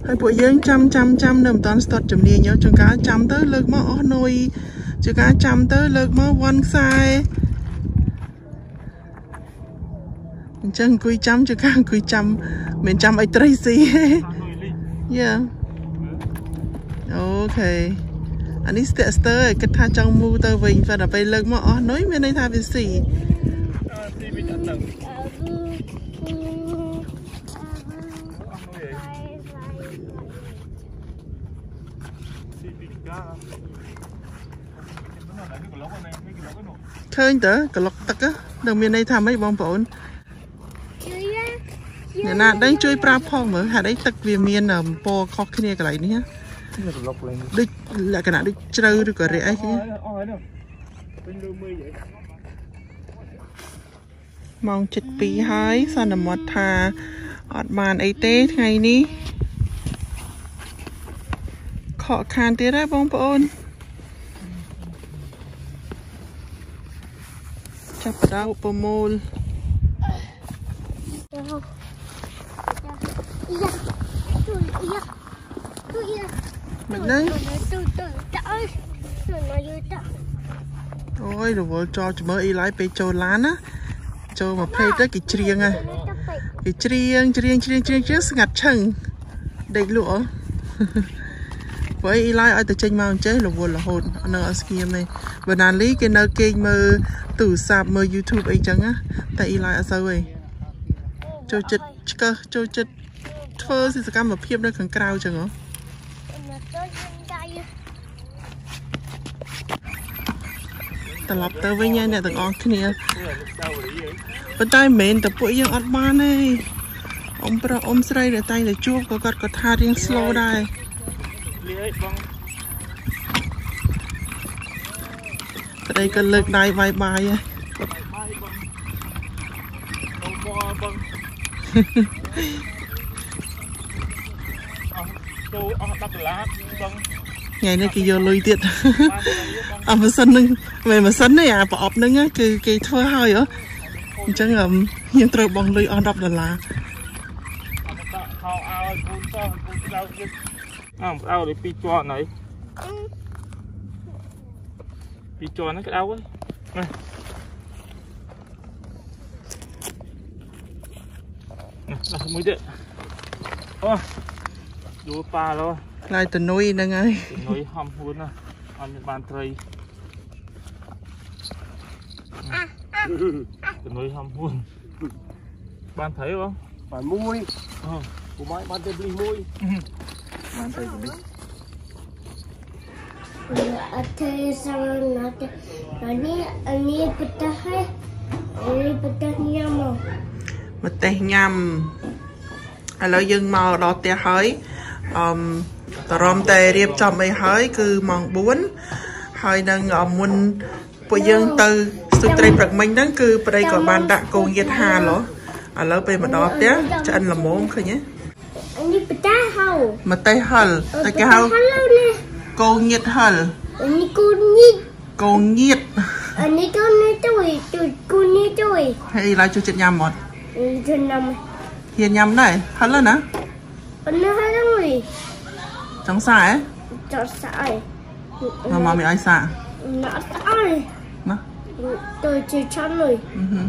ហើយពួកយើងចាំចាំចាំនៅមិនតាន់ស្ទាត់ជំនាញយោចង្ការចាំទៅលើកមកអស់នុយចង្ការចាំទៅលើកមកវ៉ាន់ខ្សែ អញ្ចឹងអង្គុយចាំចង្ការអង្គុយចាំមិនចាំឲ្យត្រីស៊ីទេមួយលីងយ៉ាអូខេអានេះស្ទាក់ស្ទើរគិតថាចង់មូទៅវិញប៉ុន្តែពេលលើកមកអស់នុយមានន័យថាវាស៊ីអឺទីវាដាក់ទៅអស់មួយទីពីកាមិនណានេះក៏លោកហ្នឹងនេះក៏លោកហ្នឹងឃើញតើក្លុកទឹកហ្នឹងនឹងមានន័យថាម៉េចបងប្អូនជួយ អ្នកណាដឹងជួយប្រាប់ផងមើលហេតុអីទឹកវាមានអឺពណ៌ខុសគ្នាកន្លែងនេះណានេះក៏លោកឡើងដូចលក្ខណៈដូចជ្រៅឬក៏រាក់អីអគេស់ហើយនោះពេញលើមើលយីម៉ោង7:02ហើយសន្មត់ថាអត់បានអីទេថ្ងៃនេះខកខានទៀតហើយបងប្អូនចាប់ផ្ដើមប្រមូលយ៉ាជួយយ៉ាជួយយ៉ា មិនហ្នឹងជួយជួយតើអើយជួយមកយូរតើអូយរវល់ចោលជំរឿអ៊ីឡាយពេលចូលឡានណាចូលមកពេកទៅគេច្រៀងហ่ะតើពេកគេច្រៀងច្រៀងច្រៀងច្រៀងច្រៀងស្ងាត់ឈឹងដេកលក់អបើអ៊ីឡាយឲ្យទៅចេញមកអញ្ចេះរវល់រហូតនៅអត់ស្គៀមទេបើណាលីគេនៅគេងមើលទូរស័ព្ទមើល YouTube អីចឹងណាតែអ៊ីឡាយអត់សូវទេចូលចិត្តឆ្កឹះចូលចិត្ត ធ្វើសកម្មភាពនៅខាងក្រៅចឹងហ៎មកទៅយំដៃត្រឡប់ទៅវិញហើយអ្នកទាំងអស់គ្នានេះសាវរីហីប៉ុន្តែមិនមែនតែពួកយើងអត់បានទេអ៊ំប្រុសអ៊ំស្រីដែលតែងតែជួបក៏គាត់ក៏ថារៀង slow ដែរលីហីបងប្តីក៏លើកដៃបាយបាយហើយ ចូលអស់10ដុល្លារបងថ្ងៃនេះគេយកលុយទៀតអម៉ាសិនហ្នឹងមិនម៉ាសិនទេអាប្រអប់ហ្នឹងណាគឺគេធ្វើហើយហ៎អញ្ចឹងអឺខ្ញុំត្រូវបង់លុយអស់10ដុល្លារអត់ដាក់ខោអាវឲ្យពូនចោះពូនក្តៅទៀតអើក្តៅដូចពីរជាន់ហើយពីរជាន់ហ្នឹងក្តៅហើយណាណាមួយទៀតអូ យូរប៉ាឡោខ្លាយតនុយហ្នឹងហើយនុយហំហួនណាអត់មានបានត្រីនុយហំហួនបានត្រីបងបានមួយអូពូម៉ៃបានទៅបលីមួយបានត្រីបលិ Ate sama nate. Ani ani petah hai. Ani petah nyamo. ម្ទេសញ៉ាំឥឡូវយើងមកដល់ផ្ទះហើយ អឺមតរំតែរៀបចំអីហើយគឺម៉ោង4ហើយនឹងអឺមុនពួកយើងទៅស្ទូចត្រីព្រឹកមិញហ្នឹងគឺប្តីក៏បានដាក់កងយាតហាឡោះឥឡូវពេលមកដល់ផ្ទះឆ្អិនល្មមឃើញទេ Ani petah hau. ម្ទេសហិលតែគេហៅ Halo ni. កងញាតហិល Ani kunyit. កងញាត Ani kunyit tu. Tu kunyit tu. ហើយឡើយចូលចិត្តញ៉ាំអត់ Ani tu nama. ហ៊ានញ៉ាំដែរហិលណា Pernah halo ni. ចង់សាហ៎ Tak sai. មកមកមានឲ្យសា Nak sai. ណា Tu cicak ni. អឺហឹម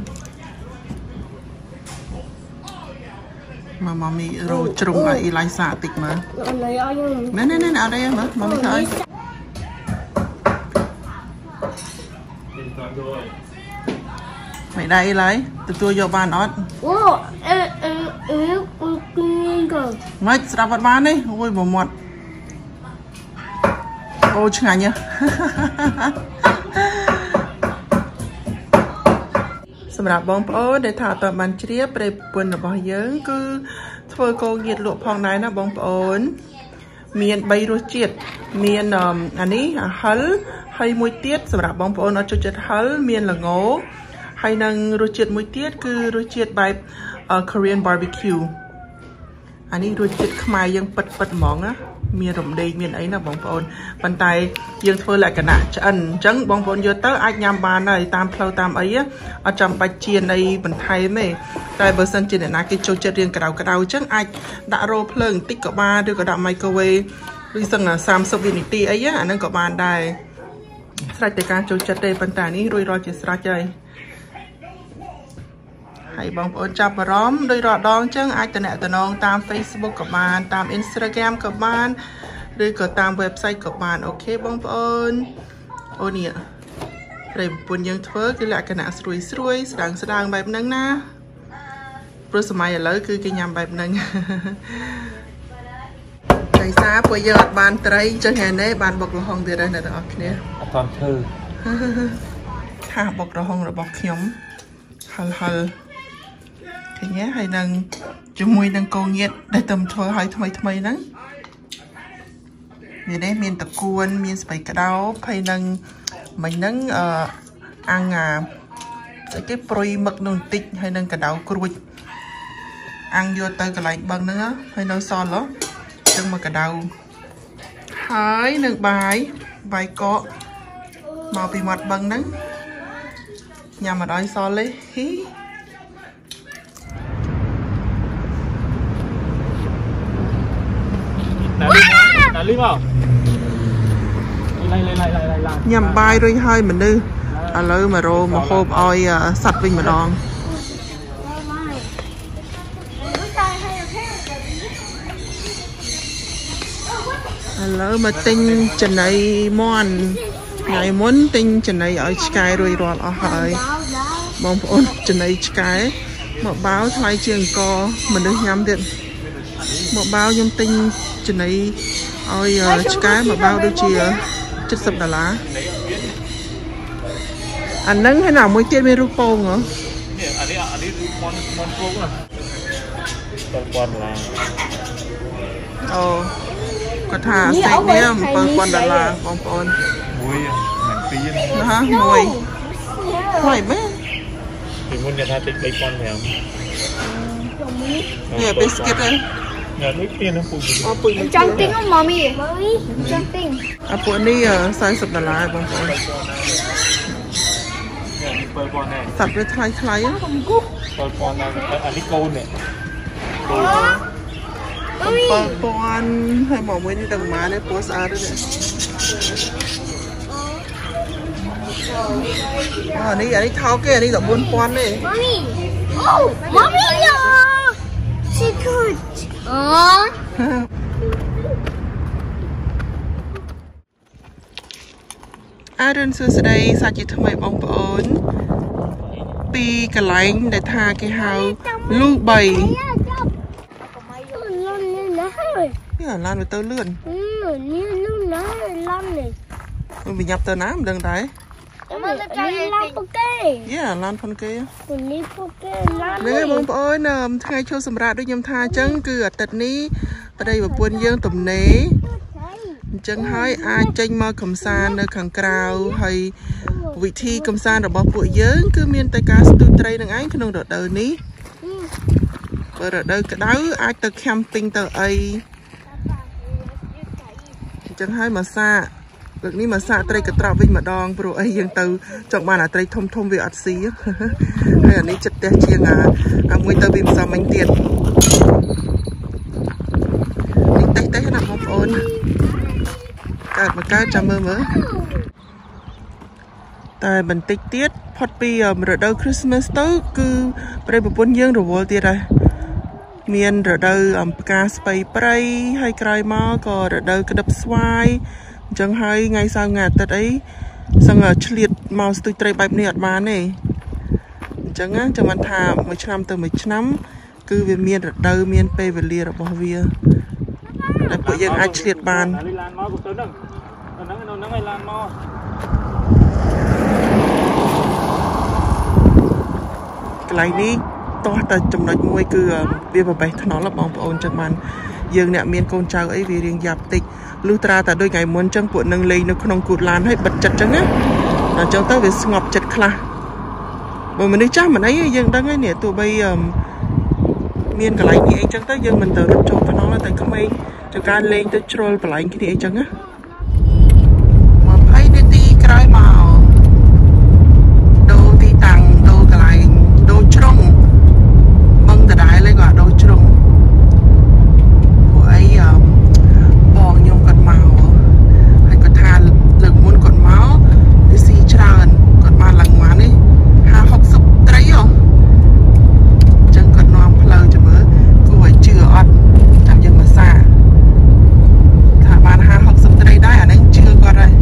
មកមកមីរោជ្រុំឲ្យអ៊ីឡៃសាតិចមើល Ana yang ណែណែណែអត់ទេមើលមកមីធ្វើឲ្យទីតចូលហើយ មិនដែរអ៊ីឡៃទទួលយកបានអត់ Oh, eh eh eh kunyit ke. មិនស្ដាប់អត់បានទេអូយបើមាត់អូឆ្ងាញ់ហ៎សម្រាប់បងប្អូនដែលថាអត់ទាន់បានជ្រាបព្រៃពុនរបស់យើង គឺធ្វើកងញាតលក់ផងដែរណាបងប្អូន មាន3រសជាតិមានអមអានេះអាហិលហើយមួយទៀតសម្រាប់បងប្អូនអត់ចូលចិត្តហិលមានល្ង ហើយនឹងរសជាតិមួយទៀតគឺរសជាតិបែបអឺ Korean barbecue អានេះរសជាតិខ្មែរយើងពិតពិតហ្មងណាមានរំដេងមានអីណាបងប្អូនប៉ុន្តែយើងធ្វើលក្ខណៈឆ្អិនអញ្ចឹងបងប្អូនយកទៅអាចញ៉ាំបានហើយតាមផ្លូវតាមអីណាអត់ចាំបាច់ជាអីបន្ថែមទេតែបើសិនជាអ្នកណាគេចូលចិត្តរៀងក្តៅក្តៅអញ្ចឹងអាចដាក់រោភ្លើងបន្តិចក៏បានឬក៏ដាក់ microwave ឬសឹង30វិនាទីអីណាអាហ្នឹងក៏បានដែរស្រេចតែការចូលចិត្តទេប៉ុន្តែនេះរួចរាល់ជាស្រេចហើយ ហើយបងប្អូនចាប់អារម្មណ៍ដោយរាល់ដងអញ្ចឹងអាចតំណតំណងតាម Facebook ក៏បាន តាម Instagram ក៏បានឬក៏តាម website ក៏បានអូខេបងប្អូនអូនេះព្រៃប្រពន្ធយើងធ្វើគឺលក្ខណៈស្រួយស្រួយស្ដាងស្ដាងបែបហ្នឹងណាព្រោះសម័យឥឡូវគឺគេញ៉ាំបែបហ្នឹងដោយសារពួកយើងអត់បានត្រីអញ្ចឹងថ្ងៃនេះបានបុកល្ហុងទៀតហើយអ្នកទាំងអស់គ្នាអត់ទាន់ធ្វើថាបុករហុងរបស់ខ្ញុំហិលហិល ឃើញទេហើយនឹងជាមួយនឹងកងញាតដែលទំធ្វើឲ្យថ្មីថ្មីហ្នឹងមាននេះមានតកួនមានស្បៃក្តោបហើយនឹងមិញហ្នឹងអឺអាំងអាស្អីគេប្រុយមឹកនោះបន្តិចហើយនឹងកដៅក្រួចអាំងយកទៅកន្លែងបឹងហ្នឹងណាហើយនៅសល់ហ៎ចឹងមកកដៅហើយនឹងបាយបាយកកមកពីមាត់បឹងហ្នឹងញ៉ាំអត់ឲ្យសល់ទេហ៊ី ណាលីមកណាលីមកឡៃឡៃឡៃឡៃឡៃញ៉ាំបាយរួចហើយមនុស្សឥឡូវមករោមកហូបឲ្យអសัตว์វិញម្ដងឥឡូវមកទិញចំណីមន់ថ្ងៃមុនទិញចំណីឲ្យឆ្កែរួចរាល់អស់ហើយបងប្អូនចំណីឆ្កែមកបាវថ្លៃជាងអង្គមនុស្សញ៉ាំទៀតមកបាវខ្ញុំទិញចំណី ឲ្យឆ្កែមកបាវដូចជា70ដុល្លារអាហ្នឹងហើយណាមួយទៀតមានរូបពងហ៎នេះអានេះអានេះមន់មន់គងណា1000ដុល្លារអូគាត់ថាសេកនេះ7000ដុល្លារបងប្អូនមួយពីរណាមួយថ្លៃមែនពីមុនគេថាតិច3500នេះប៊ីស្គីត ហ្នឹងញ៉ាំនេះគ្នានឹងពូជនេះអូពុយ Trong tinh không mommy? Mommy, trong tinh. អាពួកនេះ40ដុល្លារបងប្អូនញ៉ាំនេះ7000ដែរសត្វវាថ្លៃថ្លៃហ្នឹង7000ដែរអានេះកូននេះកូន Mommy. 7000ហើយមកមួយនេះដល់ប្រហែលនេះពណ៌ស្អាតទេអានេះអានេះថោកគេអានេះដល់4000ទេ Mommy. Oh, mommy, no. She could. Oh. អរុនសួស្តីសាជាថ្មីបងប្អូន ពីកន្លែងដែលថាគេហៅលូ3 Lon lên lại. នេះអាឡានវាទៅលឿន Ừ, như lúc nãy lon này. មិនបញ្ញាប់ទៅណាមិនដឹងដែរ Mà đi lon poke. យេអាឡានផុនគេ Còn đi poke lon នេះបង này. ប្អូនអឺថ្ងៃចូលសម្រាប់ដូចខ្ញុំថាអញ្ចឹងគឺអាទិត្យនេះប្តីប្រពន្ធយើងទំនេរអញ្ចឹងហើយអាចចេញមកកំសាន្តនៅខាងក្រៅហើយវិធីកំសាន្តរបស់ពួកយើង គឺមានតែការស្ទូចត្រីនឹងឯងក្នុងរដូវនេះបើរដូវក្តៅអាចទៅ camping ទៅអីអញ្ចឹងហើយមកសាក លើកនេះមកសាកត្រីកត្រប់វិញម្ដងព្រោះអីយើងទៅចង់បានអាត្រីធំធំវាអត់ស៊ីហើយអានេះចិត្តផ្ទះជាងអាអាមួយទៅវាមិនសមមិញទៀតនេះតេះតេះណាបងប្អូនកើតមកកើតចាំមើលមើលតែបន្តិចទៀតផុតពីអឺរដូវ Christmas ទៅ គឺប្រិយប្រពន្ធយើងរវល់ទៀតហើយមានរដូវអំផ្កាស្បៃព្រៃហើយក្រោយមកក៏រដូវក្តឹបស្វាយ អញ្ចឹងហើយថ្ងៃសៅរ៍ថ្ងៃអាទិត្យអីសឹងឆ្លៀតមកស្ទូចត្រីបែបនេះអត់បានទេអញ្ចឹងណាចាំមិនថាមួយឆ្នាំទៅមួយឆ្នាំ គឺវាមានរដូវមានពេលវេលារបស់វាដែលពួកយើងអាចឆ្លៀតបានអានេះឡានមកទៅនឹងទៅនឹងនៅនឹងឯឡានមកកន្លែងនេះតោះតែចំណុចមួយ គឺវាប្របេះថ្នល់បងប្អូនចឹងបានយើងអ្នកមានកូនចៅអីវារៀងយ៉ាប់តិច លុះត្រាតែដូចថ្ងៃមុនចឹងពួកនឹងលេងនៅក្នុងគូតឡានហើយបិទចិត្តចឹងណាដល់ចឹងទៅវាស្ងប់ចិត្តខ្លះបើមនុស្សចាស់មិនអីទេយើងដឹងហើយនេះទោះបីអឺមានកន្លែងនេះអីចឹងទៅយើងមិនទៅរត់ចូលថ្នល់ទេតែក្មេងទៅការលេងទៅជ្រុលបន្លែងគ្នាអីចឹងណា20នាទីក្រោយមកដូរទីតាំងដូរកន្លែងដូរជ្រុងបឹងដដែលឯងក៏ដូរជ្រុងពួកអីអឺបងខ្ញុំគាត់មកហើយគាត់ថាលើកមុនគាត់មកវាស៊ីច្រើនគាត់បានឡើងមកនេះ50 60ត្រីហ៎ អញ្ចឹងគាត់នាំផ្លូវទៅមើលគួរឲ្យជឿអត់ចាំយើងមកសាថាបាន50 60ត្រីដែរអាហ្នឹងជឿគាត់ហើយ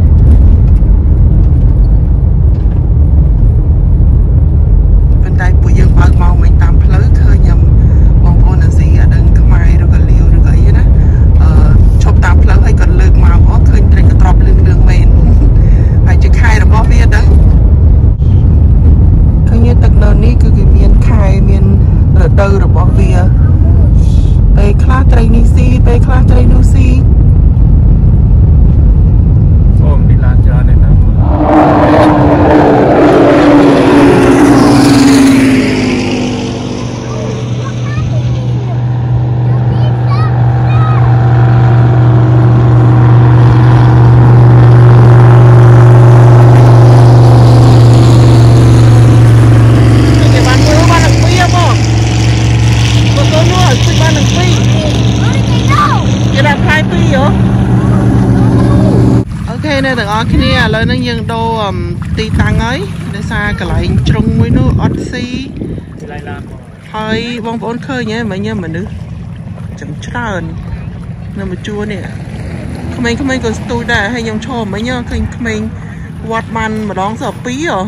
ប៉ុន្តែពួកយើងបើកមកវិញតាមផ្លូវឃើញញ៉ាំបងប្អូនអាស៊ីអាដឹងខ្មែរឬក៏លាវឬក៏អីណាអឺឈប់តាមផ្លូវហើយគាត់លើកមកអូឃើញត្រីកត្រប់លឿងលឿងមែន ហើយជាខែរបស់វាដឹង ឃើញទឹកនៅនេះគឺគេមានខែមានរដូវរបស់វាពេលខ្លះត្រីនេះស៊ីពេលខ្លះត្រីនោះស៊ី អូមានឡានច្រើនទេណា គេបានមើលបាននឹងពីហ៎បងបើកូននោះឲ្យជួយបាននឹងពីគេដាក់ផ្លែពីហ៎អូខេអ្នក ទាំងអស់គ្នាឥឡូវហ្នឹងយើងដូរអឺទីតាំងហើយដោយសារកន្លែងជ្រុងមួយនោះអត់ស៊ីមានឡានឡានមកហើយបងប្អូនឃើញហ៎មិញមនុស្សចឹងច្រើននៅមួយជួរនេះក្មេងៗក៏ស្ទូចដែរហើយខ្ញុំឈរមិញឃើញក្មេងវត្តបានម្ដងសោះពីរហ៎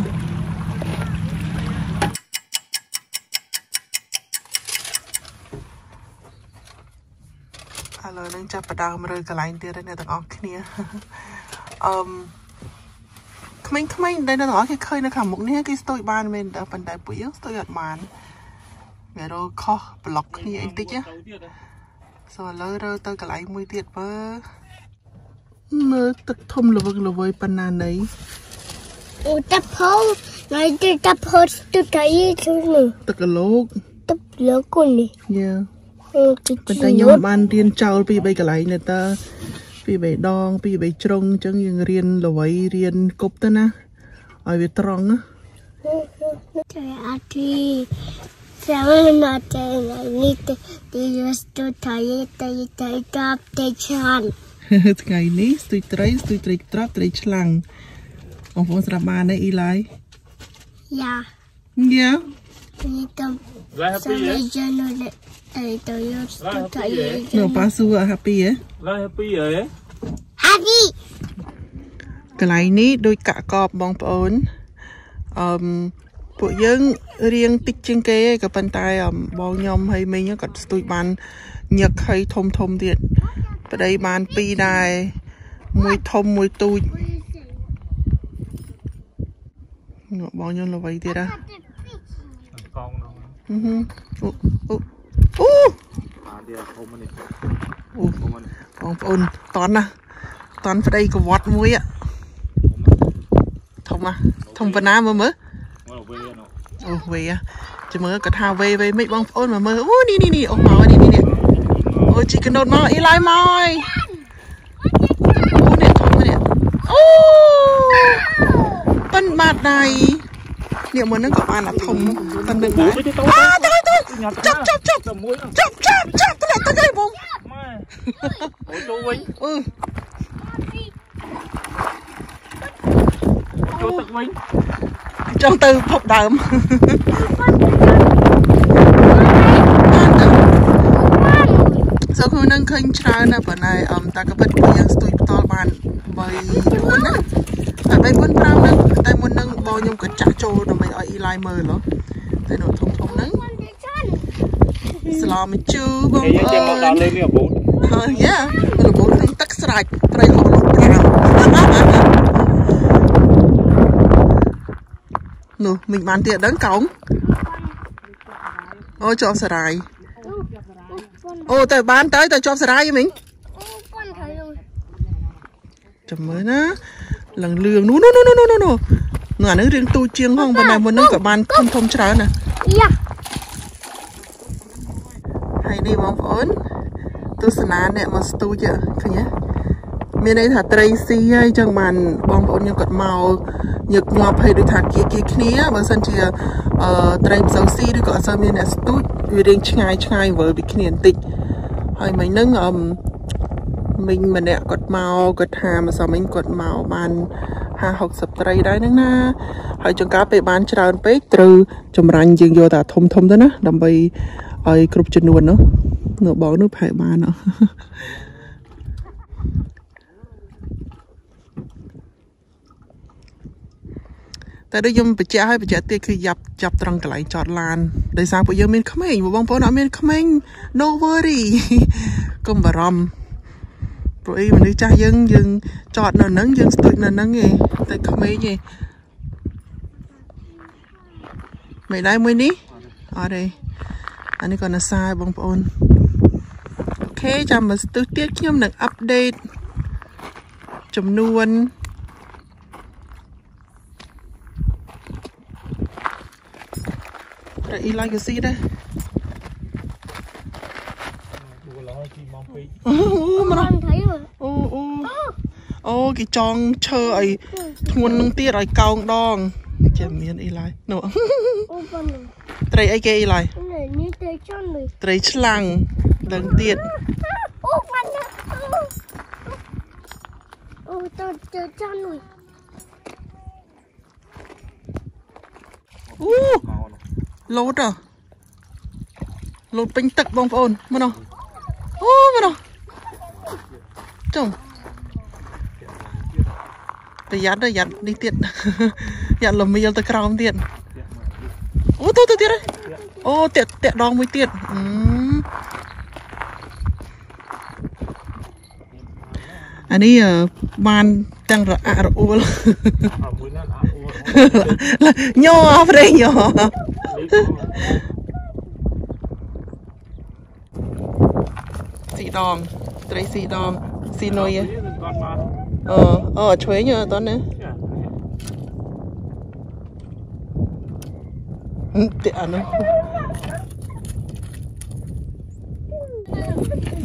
ឥឡូវនឹងចាប់ផ្ដើមរើកន្លែងទៀតហើយអ្នកទាំងអស់គ្នា អឺមក្មេងៗដែលអ្នកទាំងអស់គេឃើញនៅខាងមុខនេះគេស្ទូចបានមែនតែប៉ុន្តែពួកយើងស្ទូចអត់បានវារកខុសប្លុកគ្នាអីតិចណាទៅទៀតហ៎សូឥឡូវរើទៅកន្លែងមួយទៀតមើលមើលទឹកធំល្វឹងល្វើយប៉ុណ្ណាណីអូតាផោណៃទៅតាផោទៅតៃទៅនេះទឹកកលោកទៅលើគុននេះយ៉ាអូទៅប៉ុន្តែខ្ញុំបានរៀនចោលពី3កន្លែងនៅតើ ពី3ដង ពី3ជ្រុងអញ្ចឹងយើងរៀនល្វីរៀនគប់ទៅណាឲ្យវាត្រង់ណាទៅអាទីចាំណាទៅនេះទៅទីយកទៅតៃទៅទៅកាប់ទៅឆានថ្ងៃនេះស្ទូចត្រីស្ទូចត្រីត្រាប់ត្រីឆ្លាំងបងប្អូនស្រាប់បានទេអ៊ីឡៃយ៉ាយ៉ានេះទៅ Lai សា happy ម eh? ជនៅទៅទៅយ កទៅតៃនៅប៉ាសួរ happy ហ៎ Lai happy eh? ហាឌីកន្លែងនេះដូចកាក់កបបងប្អូនអឺមពួកយើងរៀងតិចជាងគេឯងក៏ប៉ុន្តែអឺមបងខ្ញុំហើយមីងគាត់ស្ទួយបានញឹកហើយធំធំទៀតប្តីបានពីរដែរមួយធំមួយទូចនោះបងខ្ញុំល្វីទៀតហ៎ Con nó. អឺហឺអូ អូបាទទៀតហុំនេះអូបងប្អូនតន់ណាតន់ប្តីកវត្តមួយធំណាធំប៉ុណ្ណាមើលមើលអូវេចាំមើលគាត់ថាវេវេមិនបងប្អូនមើលមើលអូនេះនេះនេះអូមកនេះនេះអូជីកណូតមកអីឡាយមកអើយអូនេះធំនេះអូប៉ិនបាត់ដៃនេះមុនហ្នឹងក៏បានអាធំប៉ិនមិនបានអូទៅ ចាប់ចាប់ចាប់ Tao muối nó. ចាប់ចាប់ចាប់ទៅទៅទៅបង Mai. Ôi chú Vinh. អឺ Chú Tật Vinh. ចង់ទៅភពដើមសូខ្ញុំនឹងឃើញច្រើនណាស់ប៉ុន្តែអមតាក៏ពិតយើងស្ទួយផ្ទាល់បាន3 4ណាតែ3 4 5ហ្នឹងតែមុនហ្នឹងបងខ្ញុំក៏ចាក់ចូលដើម្បីឲ្យអ៊ីឡៃមើលហ៎តែនោះធំធំហ្នឹង ស្លាមជូបង Thì ប្អូ chứ mà ន đào lên nè bố. ហើយយ៉ារបូតក្នុងទឹកស្រេចត្រីហោលត់ប្រាំនោះមិញបានទៀតដឹងកោងអូជាប់សារាយអូទៅបានទៅទៅជាប់សារាយមិញអូប៉ុនថៃនោះចាំមើលណាលងលឿងនោះនោះនោះនោះនោះនោះអានេះរឿងទូជាងហងប៉ុន្តែមុនហ្នឹងក៏បានធំធំច្រើនណាយ៉ា ហើយនេះបងប្អូនទស្សនាអ្នកមកស្ទូចហ៎ឃើញទេមានន័យថាត្រីស៊ីហើយចឹងបានបងប្អូនខ្ញុំគាត់មកញឹកញាប់ហើយដូចថាគៀគៀគ្នាបើសិនជាអឺត្រីមិនសូវស៊ីឬក៏អត់សូវមានអ្នកស្ទូចវារៀងឆ្ងាយឆ្ងាយវើពីគ្នាបន្តិចហើយមិញហ្នឹងអឺមមិញម្នាក់គាត់មកគាត់ថាម្សិលមិញគាត់មកបាន50 60ត្រីដែរហ្នឹងណាហើយចង្ការពេលបានច្រើនពេកត្រូវចម្រាញ់យើងយកតែធំធំទៅណាដើម្បី ឲ្យគ្រប់ចំនួននោះនៅបងនោះប្រហែលបានហ៎តែដូចខ្ញុំបញ្ជាក់ឲ្យបញ្ជាក់ទៀតគឺយ៉ាប់ចាប់ត្រង់កន្លែងចតឡានដោយសារពួកយើងមានក្មេងបងប្អូនអត់មានក្មេង no worry កុំបារម្ភព្រោះអីមនុស្សចាស់យើងយើងចតនៅហ្នឹងយើងស្ទួចនៅហ្នឹងឯងតែក្មេងឯងមិនដែរមួយនេះអត់ទេ អានេះក៏នៅសាយបងប្អូនអូខេចាំមកស្ទុះទៀតខ្ញុំនឹងអាប់ដេតចំនួនតែអ៊ីឡាយក៏ស៊ីដែរ Bố là hơi chi mong phí. អូមកប៉ុនថៃនោះអូអូអូគេចងឈើឲ្យធ្ងន់នឹងទៀតឲ្យកោងដង ចាំមានអ៊ីឡាយនោះអូប៉ុននោះត្រីអីគេអ៊ីឡាយនេះនេះទៅចន់នេះត្រីឆ្លាំងដឹងទៀតអូប៉ុននោះអូទៅទៅចន់នោះអូ Màu nó. លោតហ៎លោតពេញទឹកបងប្អូនមើលនោះអូមើលនោះចុំ ប្រយ័ត្នទៅយ៉ាត់នេះទៀតយ៉ាត់លមៀលទៅក្រោមទៀតអូទៅទៅទៀតហើយអូតាក់តាក់ដងមួយទៀតអឺអានេះអឺបានទាំងរអាក់រអួល À muối nó à ua. ញ័រប្រេងញ័រ Lấy con. ស៊ីដងត្រីស៊ីដងស៊ីនុយហ៎ Con mà. អឺអឺឆ្វេង Ờ, ờ, chuối nhờ tao nè Tệ nó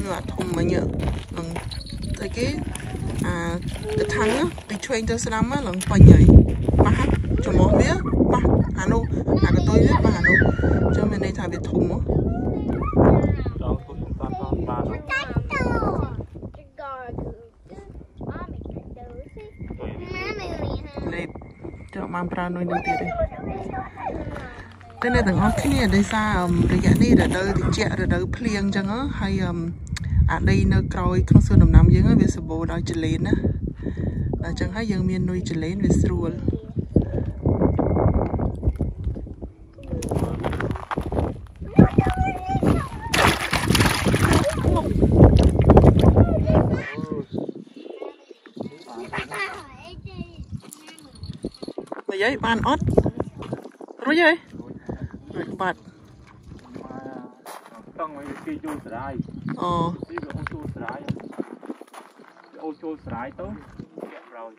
Là thông mà nhờ Lần Tại cái À Cái thắng á Bị chuối tao sẽ lắm á Lần quanh nhảy Bà Cho mỏ biết Bà Hà nô Hà cái tôi biết Bà Hà nô Cho mình đây thả biệt thùng á ចូលបានប្រើនុយនឹងទៀតទេតែអ្នកទាំងអស់គ្នាដោយសារអឺរយៈនេះរដូវត្រជាក់រដូវភ្លៀងអញ្ចឹងហ៎ហើយអឺអាដីនៅក្រោយក្នុងសួនដំណាំយើងហ៎វាសម្បូរដោយចលេនណាដល់អញ្ចឹងហើយយើងមាននុយចលេនវាស្រួល បើយាយបានអត់រួចហើយរួចបាត់តង់ឲ្យគេចូលស្រ័យអូនេះវាអូចូលស្រ័យអូចូលស្រ័យទៅជាប្រោយ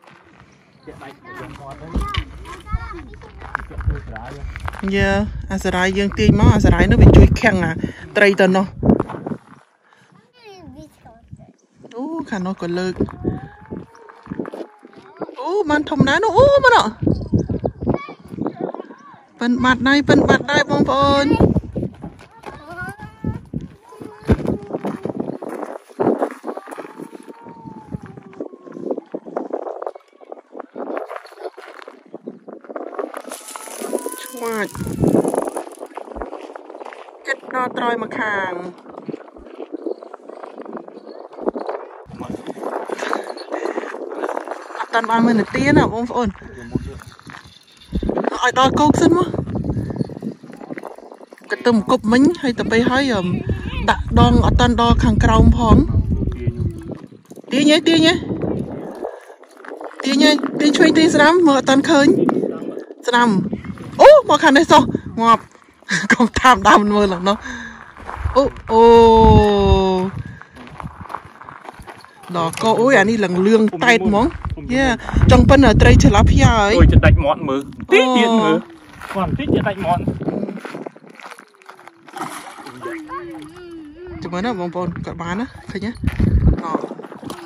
ជាដៃយកមាត់ទៅជាចូលស្រ័យយើអាសរាយយើងទាញមកអាសរាយនោះវាជួយខាំងអាត្រីទៅនោះអូខាងនោះក៏លើកអូបានធំដែរនោះអូមកនោះ ប៉ិនបាត់ដៃប៉ិនបាត់ដៃបងប្អូនឆ្វាច់ចិត្តដល់ត្រយមកខាងអត់តាន់បានមួយនាទីណាបងប្អូន ឲ្យដល់គោកសិនមកក៏ទៅមកគប់មិញហើយទៅពេលហើយអឺដាក់ដងអត់តាន់ដល់ខាងក្រោមផងទាញឯងទាញឯងទាញឯងទាញឆ្វេងទាញស្ដាំមើលអត់តាន់ឃើញស្ដាំអូមកខាងនេះសោះងាប់កុំតាមដើមមើលឡើងនោះអូអូដល់កោអូយអានេះលងលឿងតែតហ្មងយ៉ាចង់ប៉ិនត្រីឆ្លាភៀហើយអូយจะដាច់មាត់មើល តិចទៀតមើលគាត់តិចจะដាច់មាត់ចាំមើលណាបងប្អូនគាត់បានណាឃើញណាអ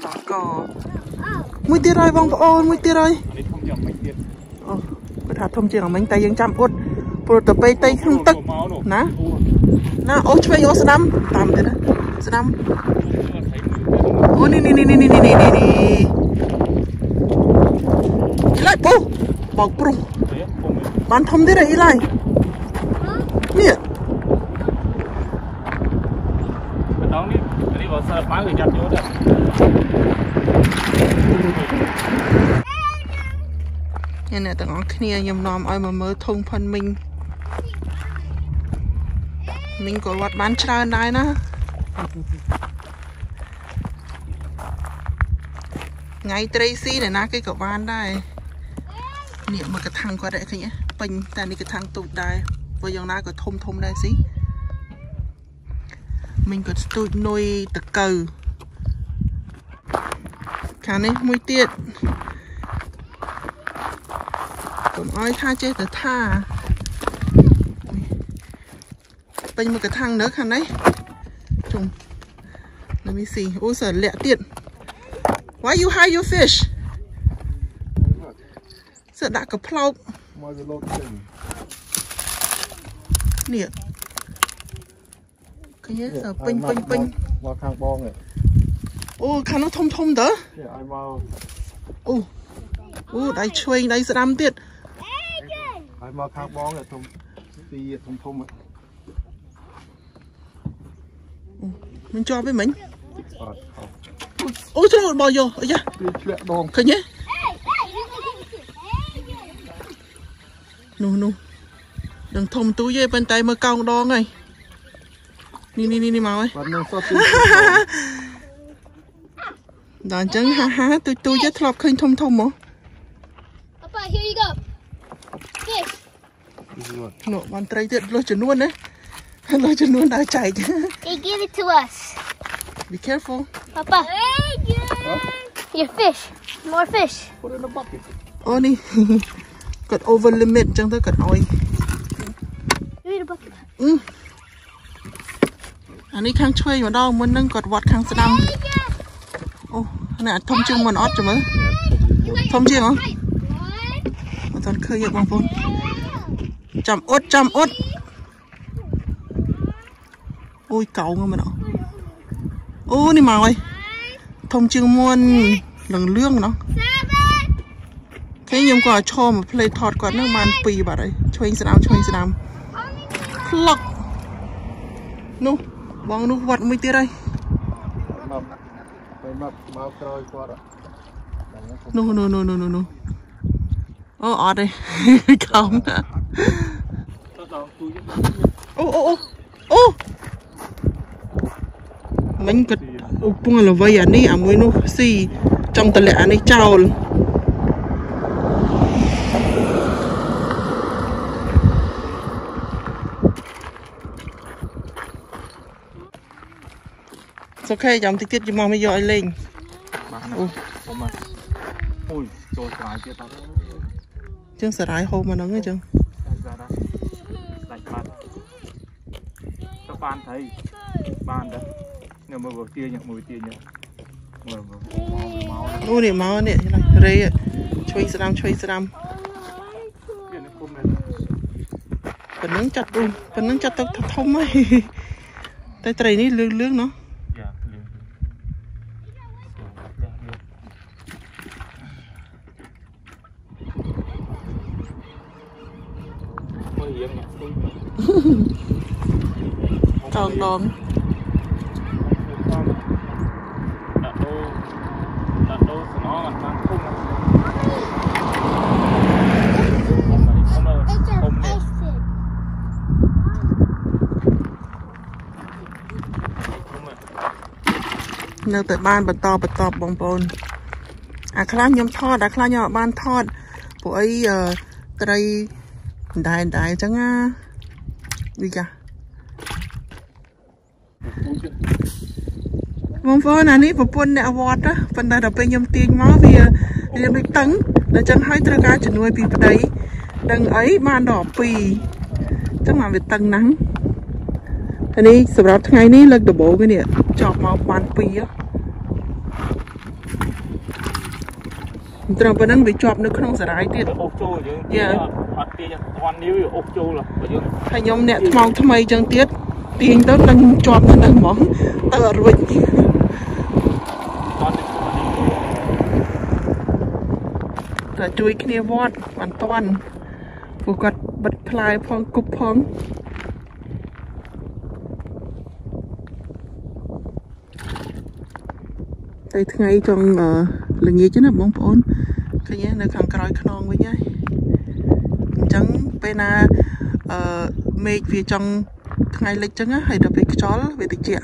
ដល់កមួយទៀតហើយបងប្អូនមួយទៀតហើយនេះខ្ញុំយកមិនទៀតអូគាត់ថាធំជាងអាមិញតែយើងចាំអ៊ុតព្រោះទៅពេលតៃក្នុងទឹកមកនោះណាណាអូឆ្វេងអូស្ដាំតាមទៅណាស្ដាំអូនេះនេះនេះនេះនេះនេះនេះនេះអីឡៃពូបោកព្រុស បានធំទៀតអីឡៃនេះដងនេះនេះបើសើបើគេចាប់យកដែរនេះអ្នកទាំងអស់គ្នាខ្ញុំនាំឲ្យមកមើលធុងផុនមីងមីងក៏វត្តបានច្រើនដែរណាថ្ងៃត្រីស៊ីអ្នកណាគេក៏បានដែរនេះមកកថាំងគាត់ដែរឃើញទេ ពេញតែនេះកថាំងទូចដែរព្រោះយ៉ាងណាក៏ធំធំដែរស៊ីមីងក៏ស្ទូចនុយតកៅខាងនេះមួយទៀតកុំឲ្យថាចេះតែថាពេញមួយកថាំងនៅខាងនេះជុំ Let me see អូសើលាក់ទៀត Why you hide your fish សើដាក់កផ្លោក Might as well load the thing. Nè. Can you yeah, ping ping ping? Mà khang bong này. Ô, khang nó thông thông đó. Yeah, I'm out. Ô. Ô, đáy chuối, đáy sẽ đám tiệt. Ai mà khang bong này thông đi thông thông ạ. Mình cho với mình. Ôi, trời ơi, bỏ vô. Ôi da. Đi chuyện đồn. Khánh nhé. ទេនោះនោះនឹងធំទូយទេប៉ុន្តែមើលកោងដងហើយនេះនេះនេះនេះមកហើយបាត់នឹងសតទីដល់អញ្ចឹងហាហាទូចទូចទេធ្លាប់ឃើញធំធំហ៎ Papa, here you go. Fish. នោះបានត្រីទៀតលុះចំនួនណាលុះចំនួនដល់ចែក They give it to us. Be careful Papa. Your fish. More fish. put in the bucket អូនេះ គាត់ over limit អញ្ចឹងទៅគាត់ឲ្យអឺអានេះខាងឆ្វេងម្ដងមុននឹងគាត់វត្តខាងស្ដាំអូនេះអាចធំជាងមុនអត់ចាំមើលធំជាងហ៎អត់ទាន់ឃើញទេបងប្អូនចាំអ៊ុតចាំអ៊ុតអូយកោងហ្នឹងមែនអត់អូនេះមកហើយធំជាងមុនលងលឿងណោះ ឃើញខ្ញុំក៏ឲ្យឈរមកផ្លេតថតគាត់នឹងបាន2បាត់ហើយឆ្វេងស្ដាំឆ្វេងស្ដាំផ្លុកនោះបងនោះវត្តមួយទៀតហើយមកទៅមកមកក្រោយគាត់នោះនោះនោះនោះនោះនោះអូអត់ទេខំណាទៅដល់គូយអូអូអូអូមិញក៏អូពងល្វីអានេះអាមួយនោះស៊ីចង់តម្លាក់អានេះចោល សុខេចាំតិចទៀតយមកមកយកឲ្យលេងបាទអូខ្ញុំមកអូយចូលស្រាយទៀតតើជាងសារាយហូបមកហ្នឹងឯងចឹងដាច់បាទដាច់បាត់ទៅបានថៃបានដែរខ្ញុំមើលវាទាញមួយទាញមើលមើលមកមកអូនេះមកនេះរេឆ្វេងស្ដាំឆ្វេងស្ដាំវានេះគុំមែនប៉ុណ្ណឹងចាត់អូប៉ុណ្ណឹងចាត់ទឹកធំហើយតែត្រីនេះលឿងលឿងៗណោះ យ៉ាលឿន មើលរៀងអ្នកស្គីចងដងដាក់ដូរដាក់ដូរសំណងអត់បានគុំណាគុំណាគុំណា It's a គុំនេះ exit. គុំណានៅតែបានបន្តបន្តបងប្អូនអាខ្លះខ្ញុំថតអាខ្លះខ្ញុំអត់បានថតព្រោះអីអឺត្រី ដែរដែរអញ្ចឹងណាវិចាបងប្អូនអានេះប្រពន្ធអ្នកវត្តណាប៉ុន្តែដល់ពេលខ្ញុំទាញមកវាវាដូចតឹងដល់ចឹងហើយត្រូវការជំនួយពីប្តីដឹងអីបានដល់2អញ្ចឹងមកវាតឹងណាស់អានេះសម្រាប់ថ្ងៃនេះលើកដំបូងឯនេះចប់មកបាន2ហ៎ត្រឹមប៉ុណ្ណឹងវាជាប់នៅក្នុងសារាយទៀតទៅអុកចូលយើងយ៉ាអត់ ទាញអត់ទាន់នីវវាអុកចូលបើយើងហើយខ្ញុំអ្នកថ្មងថ្មីចឹងទៀតទាញទៅនឹងជាប់នៅនឹងហ្មងទៅអត់រួចអត់ទាន់តែជួយគ្នាវត្តបានតាន់ព្រោះគាត់បិទផ្លែផងគប់ផងតែថ្ងៃចុងអឺល្ងាចណាបងប្អូនឃើញទេនៅខាងក្រោយខ្នងវិញហើយអញ្ចឹងពេលណាអឺមេឃវាចង់ថ្ងៃលិចចឹងណាហើយដល់ពេលខ្យល់វាតិចឥ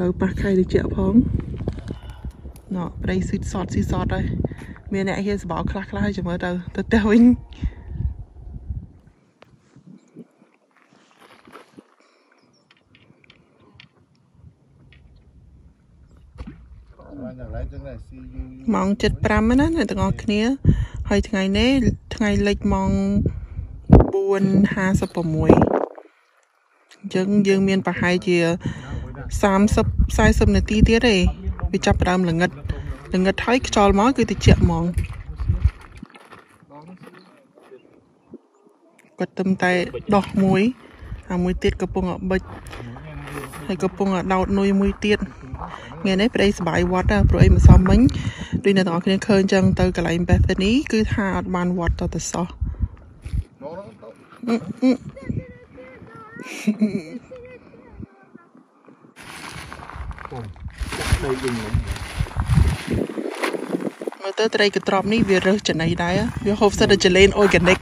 ឡូវប៉ះខែតិចផងណ៎ប្តីស៊ីតសតស៊ីសតហើយមានអ្នកហ៊ានសបោខ្លះខ្លះហើយចាំមើលទៅទៅផ្ទះវិញបានយ៉ាងไรចឹងដែរស៊ីយូម៉ោង7:05ហ្នឹងណាអ្នកទាំងអស់គ្នា ហើយថ្ងៃនេះថ្ងៃលិចម៉ោង4:56អញ្ចឹងយើងមានប្រហែលជា30 40នាទីទៀតទេវាចាប់ផ្ដើមល្ងិតល្ងិតហើយខ្យល់មកគឺតិចហ្មងគាត់ទឹមតែដោះមួយអាមួយទៀតកំពុងអបិចហើយកំពុងអដោតនុយមួយទៀត ថ្ងៃនេះប្តីសបាយវត្តដែរព្រោះអីមិនសមមិញដូចអ្នកទាំងអស់គ្នាឃើញចឹងទៅកន្លែង Bethany គឺថាអត់បានវត្តតទៅសោះណូណូទៅអឺអឺដីវិញហ្នឹងមើលទៅត្រីកន្ត្រប់នេះវារើសចំណីដែរវាហូបសិតតែចលេន organic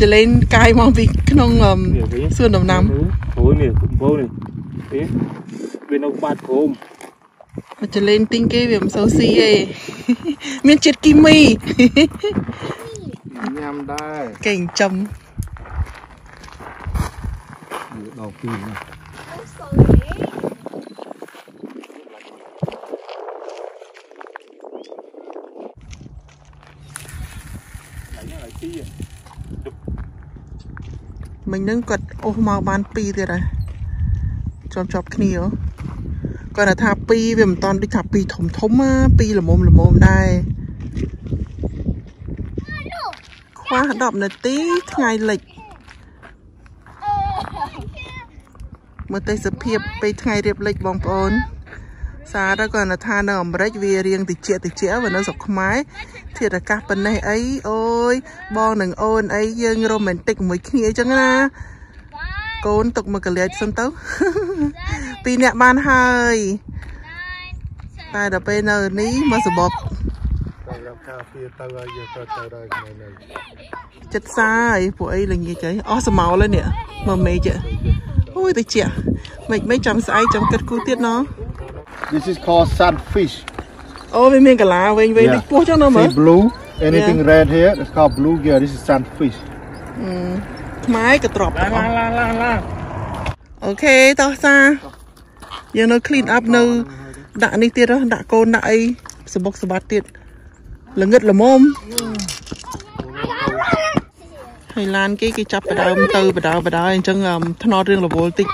ចលេនកាយមកពីក្នុងអឹមសួនដំណាំអូយនេះកំពូលនេះ នេះវានៅបាត់ព្រមចលេនទិញគេវាមិនសូវស៊ីទេមានជាតិគីមីញ៉ាំដែរគេចិញ្ចឹមដល់ពីណាហើយទីមិញហ្នឹងគាត់អូសមកបាន2ទៀតហើយ ជាប់ជាប់គ្នាហ៎គាត់ថា2វាមិនតាន់ដូចថា2ធំធំណា2ល្មមល្មមដែរខ្វះ10នាទីថ្ងៃលិចមើលទេសភាពពេលថ្ងៃរៀបលិចបងប្អូន សារទៅគាត់ថានៅអាមេរិកវារៀងតិចតិចបើនៅស្រុកខ្មែរធាតុអាកាសប៉ុណ្ណេះអីអូយបងនឹងអូនអីយើងរ៉ូមែនទិកមួយគ្នាអញ្ចឹងណា កូនទុកមកកលាចសិនទៅពីរអ្នកបានហើយតែដល់ពេលនៅនេះមកសបបសម្រាប់ការពារទៅឲ្យយកទៅទៅដល់ថ្ងៃនេះចិត្តសាយពួកអីល្ងាចហើយអស់សមោលហើយនេះមើលមេឃអូយទៅជាមិនមិនចាំស្អែកចាំគិតគូទៀតណោះ This is called sunfish អូវាមានកលាវែងវែងដូចពោះចឹងណោះមើល See blue anything red here it's called blue gear this is sunfish ខ្មែរក៏ទ្របឡាទាំងអឡាស់ឡាឡាឡាអូខេតោះសាយើងនៅ clean up នៅ ដាក់នេះទៀតហ៎ដាក់កូនដាក់អីសបុកសបាត់ទៀតល្ងឹតល្មមហើយឡានគេគេចាប់បដើមទៅបដើបដើអញ្ចឹងអឺថ្នត់រឿងរវល់តិច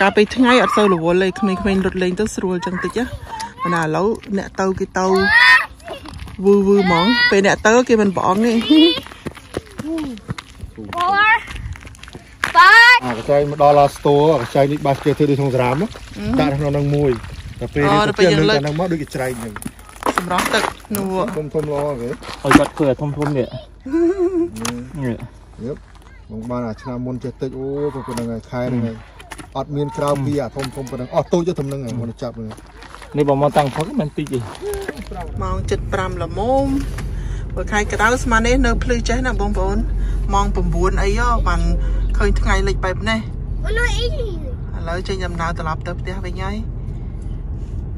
កាលពេលថ្ងៃអត់សូវរវល់ទេក្មេងៗរត់លេងទៅស្រួលអញ្ចឹងតិចណាប៉ុន្តែឥឡូវអ្នកទៅគេទៅវឺវឺហ្មងពេលអ្នកទៅគេមិនប្រអងទេ Four. Five. អាកញ្ចែងមកដល់ឡាស្តូអាកញ្ចែងនេះបាសគេធ្វើដូចក្នុងស្រាមណាដាក់ក្នុងនឹងមួយតែពេលនេះទៅយើងលើកហ្នឹងមកដូចគេច្រែកហ្នឹងសម្រាប់ទឹកនោះធំធំល្អគេឲ្យគាត់ធ្វើឲ្យធំធំនេះនេះបងបានអាឆ្នាំមុនចេះតិចអូប៉ុណ្្នឹងហើយខែហ្នឹងហើយអត់មានក្រៅពីអាធំធំប៉ុណ្្នឹងអស់តូចទៅធំហ្នឹងហើយមកចាប់ហ្នឹងនេះបងមកតាំងផឹកមិនតិចទេម៉ោង7:05ល្មម បើខែក្តៅស្មាននេះនៅភ្លឺចេះណាបងប្អូនម៉ោង9អីហ៎បានឃើញថ្ងៃលិចបែបនេះ Oh no, Amy. ឥឡូវចេញដំណើរត្រឡប់ទៅផ្ទះវិញហើយ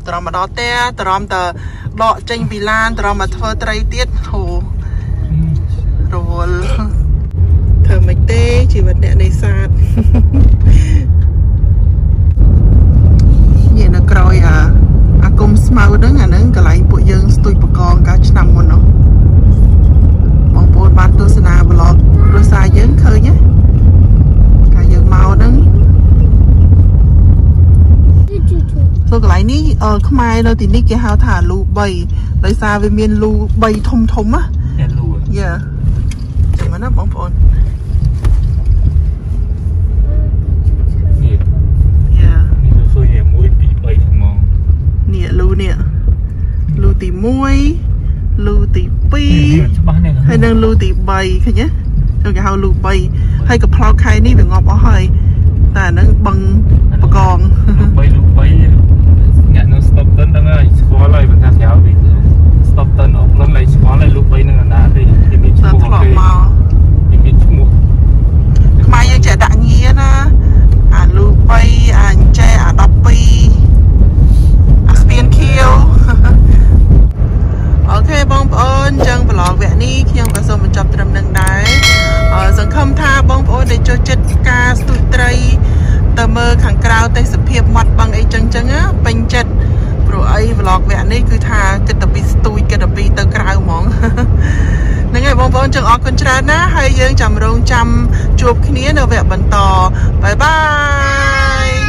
ត្រមមកដល់ផ្ទះត្រមតដកចេញពីឡានត្រមមកធ្វើត្រីទៀតហូរវល់ធ្វើមិនទេជីវិតអ្នកនេសាទនេះនៅក្រោយអាអាគុំស្មៅហ្នឹងអាហ្នឹងកន្លែងពួកយើងស្ទួយបកងកាលឆ្នាំមុននោះបងប្អូនបានទស្សនាប្លុកគ្រួសារយើងឃើញទេកាលយើងមកហ្នឹង ಸೊ កន្លែងនេះអឺខ្មែរនៅទីនេះគេហៅថាលូ3ដោយសារវាមានលូ3ធំធំណាតែលួយ៉ាចាំមើលណាបងប្អូននេះយ៉ានេះទៅជួយ1 2 3ថ្មងនេះលូនេះលូទី1លូទី 2ច្បាស់នេះហើយនឹងលូទី3ឃើញទេចូលគេហៅលូ3ហើយក៏ផ្លោកខែនេះវាងាប់អស់ហើយតែអាហ្នឹងបឹងបកង3លុប3អ្នកនៅ stop តិនហ្នឹងហើយស្គាល់ហើយបើថាក្រៅវិញ stop តិនអប់រំហើយស្គាល់ហើយលុប3នឹងអាណាទេគេមានឈ្តែមោះធ្លាប់គេមកគេមានឈ្មោះខ្មែរយើងចេះដាក់ងារណាអាលូ3អាអញ្ចេះអា12អាស្ពានខៀវអូខេបងប្អូន អញ្ចឹងប្លុកវគ្គនេះខ្ញុំក៏សូមបញ្ចប់ត្រឹមនឹងដែរអឺសង្ឃឹមថាបងប្អូនដែលចូលចិត្តការស្ទូចត្រីទៅមើលខាងក្រៅទេសភាពមាត់បឹងអីចឹងចឹងណាពេញចិត្តព្រោះអីប្លុកវគ្គនេះគឺថាគិតតែពីស្ទូចគិតតែពីទៅក្រៅហ្មងហ្នឹងហើយបងប្អូនចឹងអរគុណច្រើនណាស់ហើយយើងចាំរងចាំជួបគ្នានៅវគ្គបន្តបាយបាយ